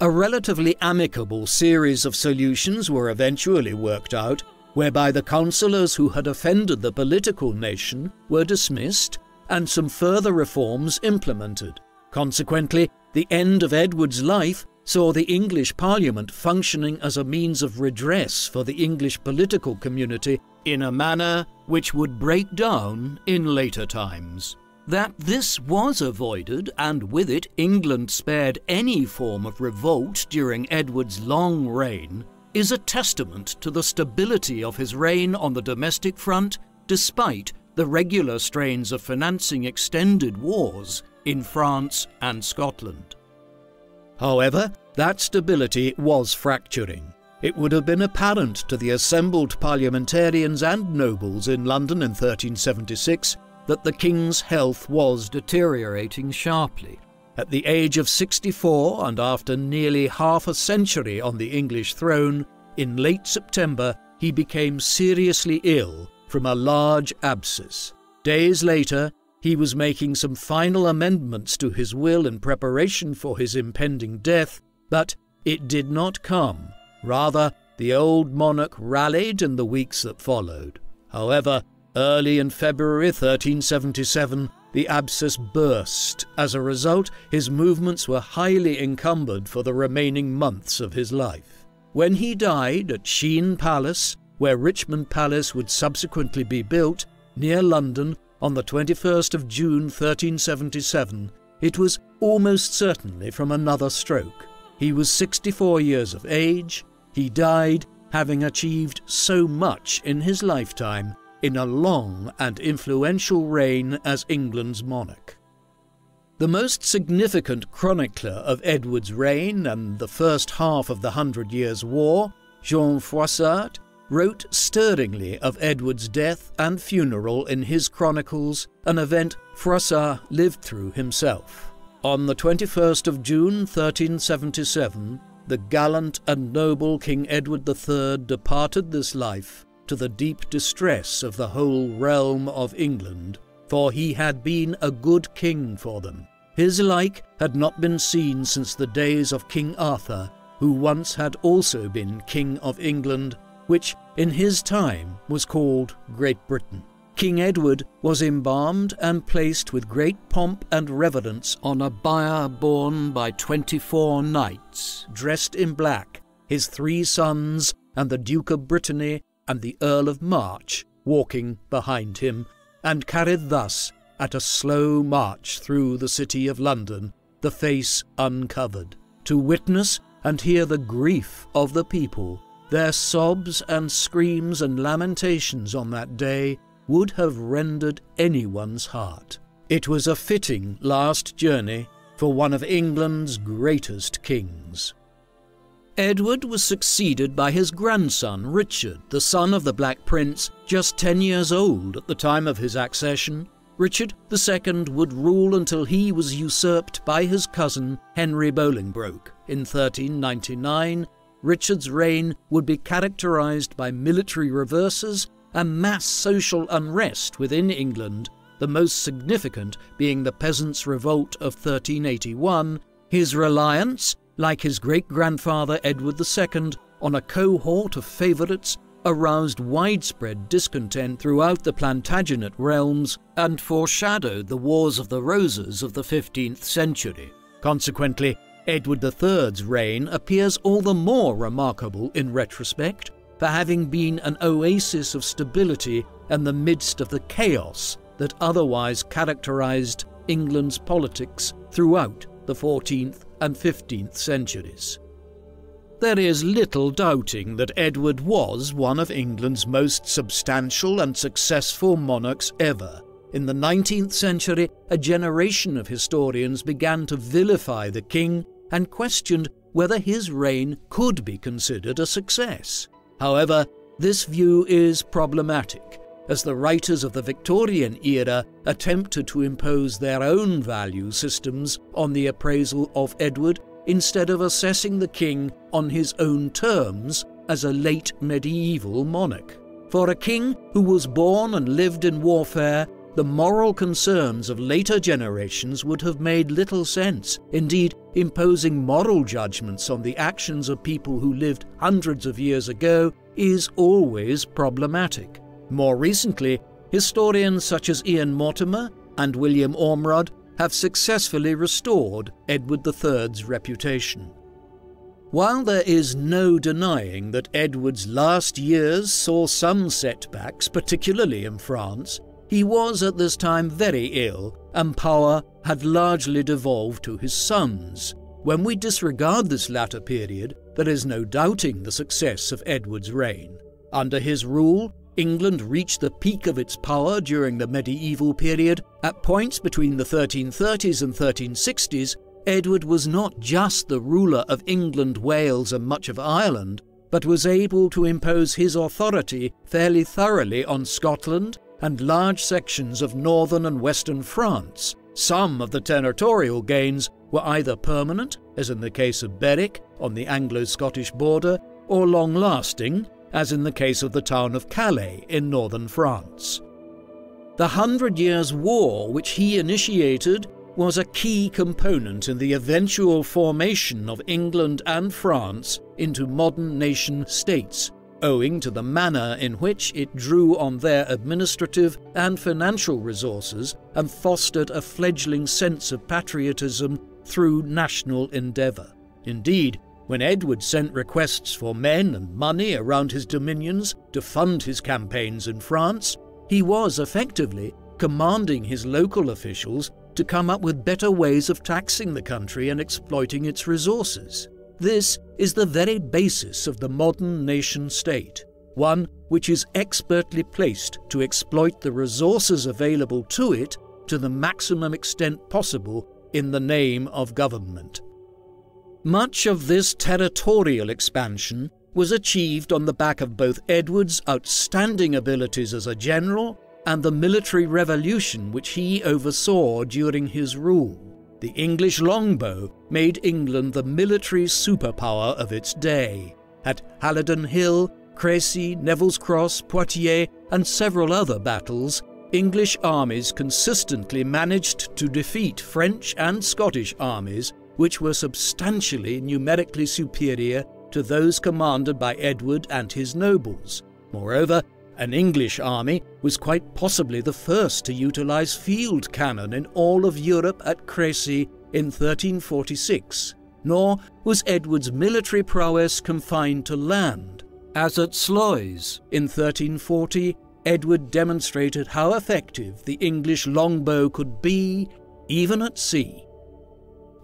A relatively amicable series of solutions were eventually worked out, whereby the councillors who had offended the political nation were dismissed and some further reforms implemented. Consequently, the end of Edward's life saw the English Parliament functioning as a means of redress for the English political community in a manner which would break down in later times. That this was avoided, and with it England spared any form of revolt during Edward's long reign, is a testament to the stability of his reign on the domestic front despite the regular strains of financing extended wars in France and Scotland. However, that stability was fracturing. It would have been apparent to the assembled parliamentarians and nobles in London in 1376 that the king's health was deteriorating sharply. At the age of 64 and after nearly half a century on the English throne, in late September he became seriously ill from a large abscess. Days later, he was making some final amendments to his will in preparation for his impending death, but it did not come. Rather, the old monarch rallied in the weeks that followed. However, early in February 1377, the abscess burst. As a result, his movements were highly encumbered for the remaining months of his life. When he died at Sheen Palace, where Richmond Palace would subsequently be built, near London, on the 21st of June 1377, it was almost certainly from another stroke. He was 64 years of age. He died having achieved so much in his lifetime in a long and influential reign as England's monarch. The most significant chronicler of Edward's reign and the first half of the Hundred Years' War, Jean Froissart, wrote stirringly of Edward's death and funeral in his chronicles, an event Froissart lived through himself. On the 21st of June 1377, the gallant and noble King Edward III departed this life to the deep distress of the whole realm of England, for he had been a good king for them. His like had not been seen since the days of King Arthur, who once had also been King of England which in his time was called Great Britain. King Edward was embalmed and placed with great pomp and reverence on a bier borne by twenty four knights, dressed in black, his three sons and the Duke of Brittany and the Earl of March walking behind him, and carried thus at a slow march through the city of London, the face uncovered, to witness and hear the grief of the people their sobs and screams and lamentations on that day would have rendered anyone's heart. It was a fitting last journey for one of England's greatest kings. Edward was succeeded by his grandson Richard, the son of the Black Prince, just ten years old at the time of his accession. Richard II would rule until he was usurped by his cousin Henry Bolingbroke in 1399 Richard's reign would be characterized by military reverses and mass social unrest within England, the most significant being the Peasants' Revolt of 1381, his reliance, like his great grandfather Edward II, on a cohort of favourites aroused widespread discontent throughout the Plantagenet realms and foreshadowed the Wars of the Roses of the 15th century. Consequently, Edward III's reign appears all the more remarkable in retrospect for having been an oasis of stability in the midst of the chaos that otherwise characterized England's politics throughout the 14th and 15th centuries. There is little doubting that Edward was one of England's most substantial and successful monarchs ever. In the 19th century, a generation of historians began to vilify the king and questioned whether his reign could be considered a success. However, this view is problematic, as the writers of the Victorian era attempted to impose their own value systems on the appraisal of Edward instead of assessing the king on his own terms as a late medieval monarch. For a king who was born and lived in warfare the moral concerns of later generations would have made little sense. Indeed, imposing moral judgments on the actions of people who lived hundreds of years ago is always problematic. More recently, historians such as Ian Mortimer and William Ormrod have successfully restored Edward III's reputation. While there is no denying that Edward's last years saw some setbacks, particularly in France, he was at this time very ill, and power had largely devolved to his sons. When we disregard this latter period, there is no doubting the success of Edward's reign. Under his rule, England reached the peak of its power during the medieval period. At points between the 1330s and 1360s, Edward was not just the ruler of England, Wales, and much of Ireland, but was able to impose his authority fairly thoroughly on Scotland and large sections of northern and western France. Some of the territorial gains were either permanent, as in the case of Berwick on the Anglo Scottish border, or long lasting, as in the case of the town of Calais in northern France. The Hundred Years' War, which he initiated, was a key component in the eventual formation of England and France into modern nation states, owing to the manner in which it drew on their administrative and financial resources and fostered a fledgling sense of patriotism through national endeavour. Indeed, when Edward sent requests for men and money around his dominions to fund his campaigns in France, he was effectively commanding his local officials to come up with better ways of taxing the country and exploiting its resources. This is the very basis of the modern nation state, one which is expertly placed to exploit the resources available to it to the maximum extent possible in the name of government. Much of this territorial expansion was achieved on the back of both Edward's outstanding abilities as a general and the military revolution which he oversaw during his rule. The English longbow made England the military superpower of its day. At Halidon Hill, Crecy, Neville's Cross, Poitiers, and several other battles, English armies consistently managed to defeat French and Scottish armies, which were substantially numerically superior to those commanded by Edward and his nobles. Moreover, an English army was quite possibly the first to utilize field cannon in all of Europe at Crecy in 1346, nor was Edward's military prowess confined to land. As at Sluys in 1340, Edward demonstrated how effective the English longbow could be, even at sea.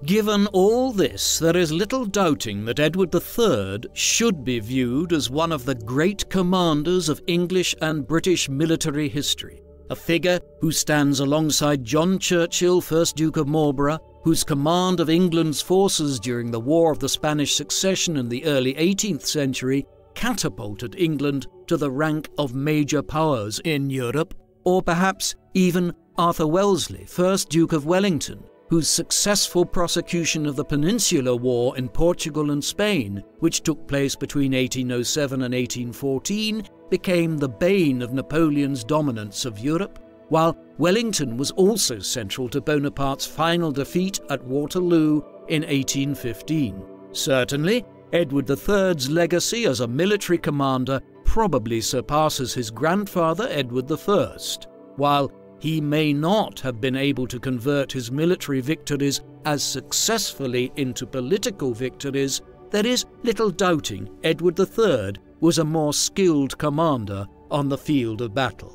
Given all this, there is little doubting that Edward III should be viewed as one of the great commanders of English and British military history, a figure who stands alongside John Churchill, 1st Duke of Marlborough, whose command of England's forces during the War of the Spanish Succession in the early 18th century catapulted England to the rank of major powers in Europe, or perhaps even Arthur Wellesley, 1st Duke of Wellington, whose successful prosecution of the Peninsular War in Portugal and Spain, which took place between 1807 and 1814, became the bane of Napoleon's dominance of Europe, while Wellington was also central to Bonaparte's final defeat at Waterloo in 1815. Certainly, Edward III's legacy as a military commander probably surpasses his grandfather Edward I, while he may not have been able to convert his military victories as successfully into political victories, there is little doubting Edward III was a more skilled commander on the field of battle.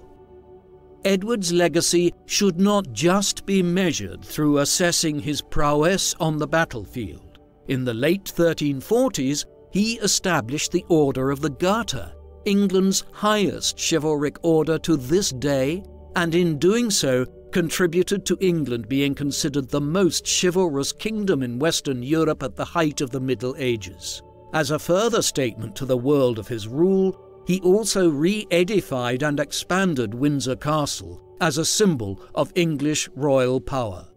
Edward's legacy should not just be measured through assessing his prowess on the battlefield. In the late 1340s, he established the Order of the Garter, England's highest chivalric order to this day and in doing so contributed to England being considered the most chivalrous kingdom in Western Europe at the height of the Middle Ages. As a further statement to the world of his rule, he also re edified and expanded Windsor Castle as a symbol of English royal power.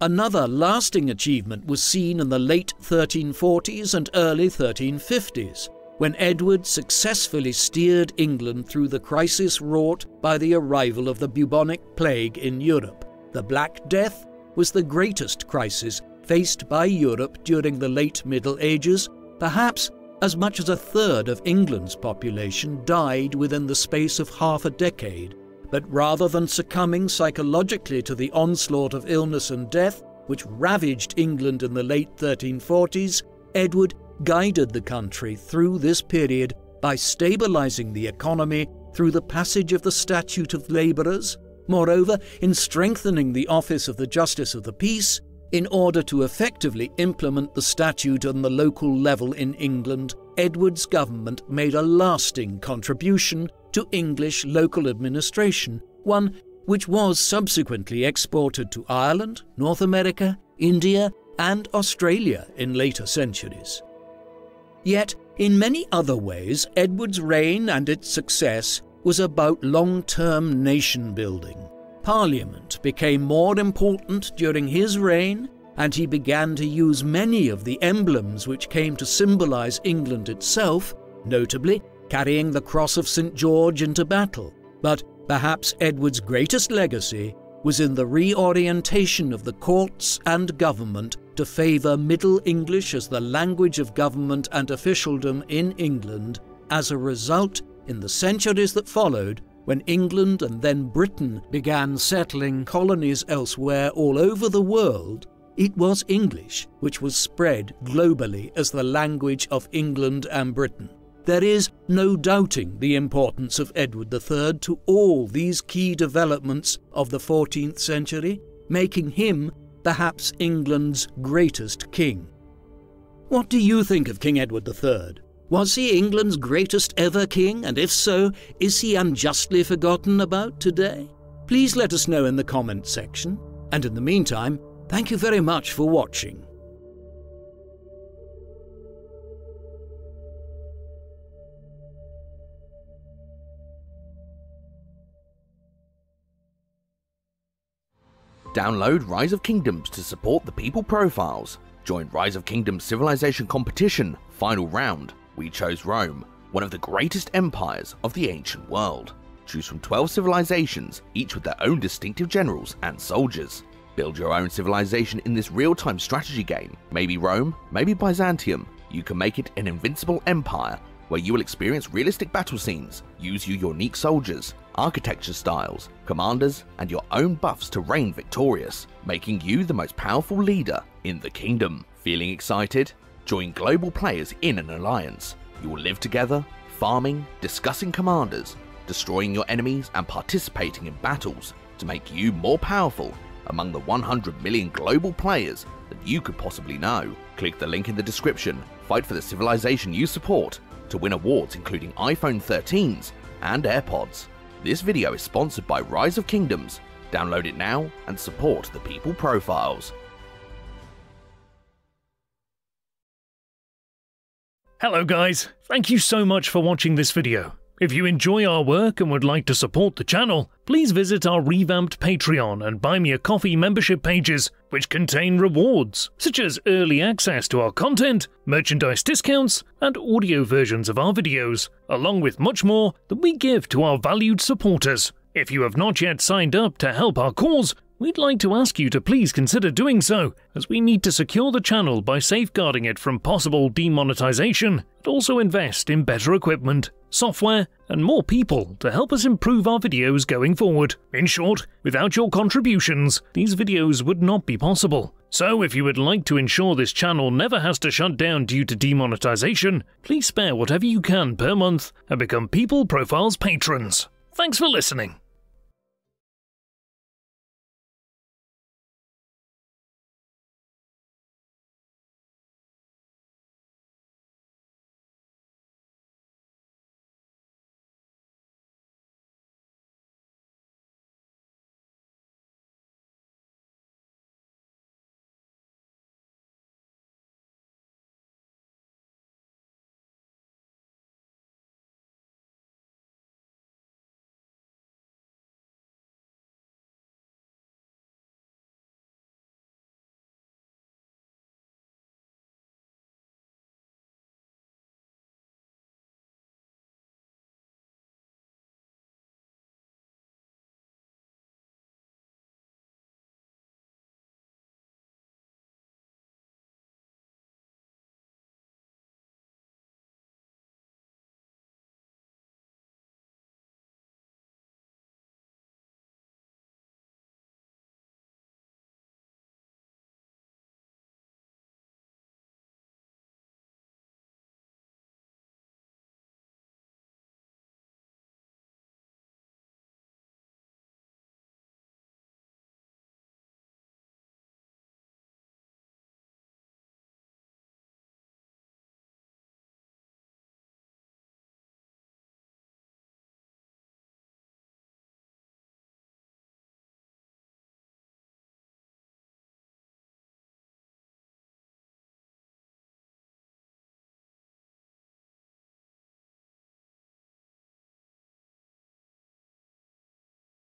Another lasting achievement was seen in the late 1340s and early 1350s, when Edward successfully steered England through the crisis wrought by the arrival of the bubonic plague in Europe. The Black Death was the greatest crisis faced by Europe during the late Middle Ages. Perhaps as much as a third of England's population died within the space of half a decade. But rather than succumbing psychologically to the onslaught of illness and death, which ravaged England in the late 1340s, Edward guided the country through this period by stabilizing the economy through the passage of the Statute of Labourers, moreover, in strengthening the office of the Justice of the Peace, in order to effectively implement the statute on the local level in England, Edward's government made a lasting contribution to English local administration, one which was subsequently exported to Ireland, North America, India, and Australia in later centuries. Yet, in many other ways, Edward's reign and its success was about long term nation building. Parliament became more important during his reign, and he began to use many of the emblems which came to symbolize England itself, notably carrying the cross of St. George into battle. But perhaps Edward's greatest legacy was in the reorientation of the courts and government to favour Middle English as the language of government and officialdom in England. As a result, in the centuries that followed, when England and then Britain began settling colonies elsewhere all over the world, it was English which was spread globally as the language of England and Britain. There is no doubting the importance of Edward III to all these key developments of the 14th century, making him perhaps England's greatest king. What do you think of King Edward III? Was he England's greatest ever king, and if so, is he unjustly forgotten about today? Please let us know in the comments section. And in the meantime, thank you very much for watching. Download Rise of Kingdoms to support the people profiles. Join Rise of Kingdoms Civilization Competition, Final Round. We chose Rome, one of the greatest empires of the ancient world. Choose from 12 civilizations, each with their own distinctive generals and soldiers. Build your own civilization in this real-time strategy game. Maybe Rome, maybe Byzantium. You can make it an invincible empire where you will experience realistic battle scenes, use your unique soldiers, architecture styles, commanders, and your own buffs to reign victorious, making you the most powerful leader in the kingdom. Feeling excited? Join global players in an alliance. You will live together, farming, discussing commanders, destroying your enemies, and participating in battles to make you more powerful among the 100 million global players that you could possibly know. Click the link in the description, fight for the civilization you support, to win awards including iPhone 13s and AirPods. This video is sponsored by Rise of Kingdoms. Download it now and support the people profiles. Hello guys, thank you so much for watching this video. If you enjoy our work and would like to support the channel, please visit our revamped Patreon and Buy Me a Coffee membership pages, which contain rewards, such as early access to our content, merchandise discounts, and audio versions of our videos, along with much more that we give to our valued supporters. If you have not yet signed up to help our cause, we'd like to ask you to please consider doing so, as we need to secure the channel by safeguarding it from possible demonetization, and also invest in better equipment, software, and more people to help us improve our videos going forward. In short, without your contributions, these videos would not be possible. So if you would like to ensure this channel never has to shut down due to demonetization, please spare whatever you can per month and become People Profiles patrons. Thanks for listening.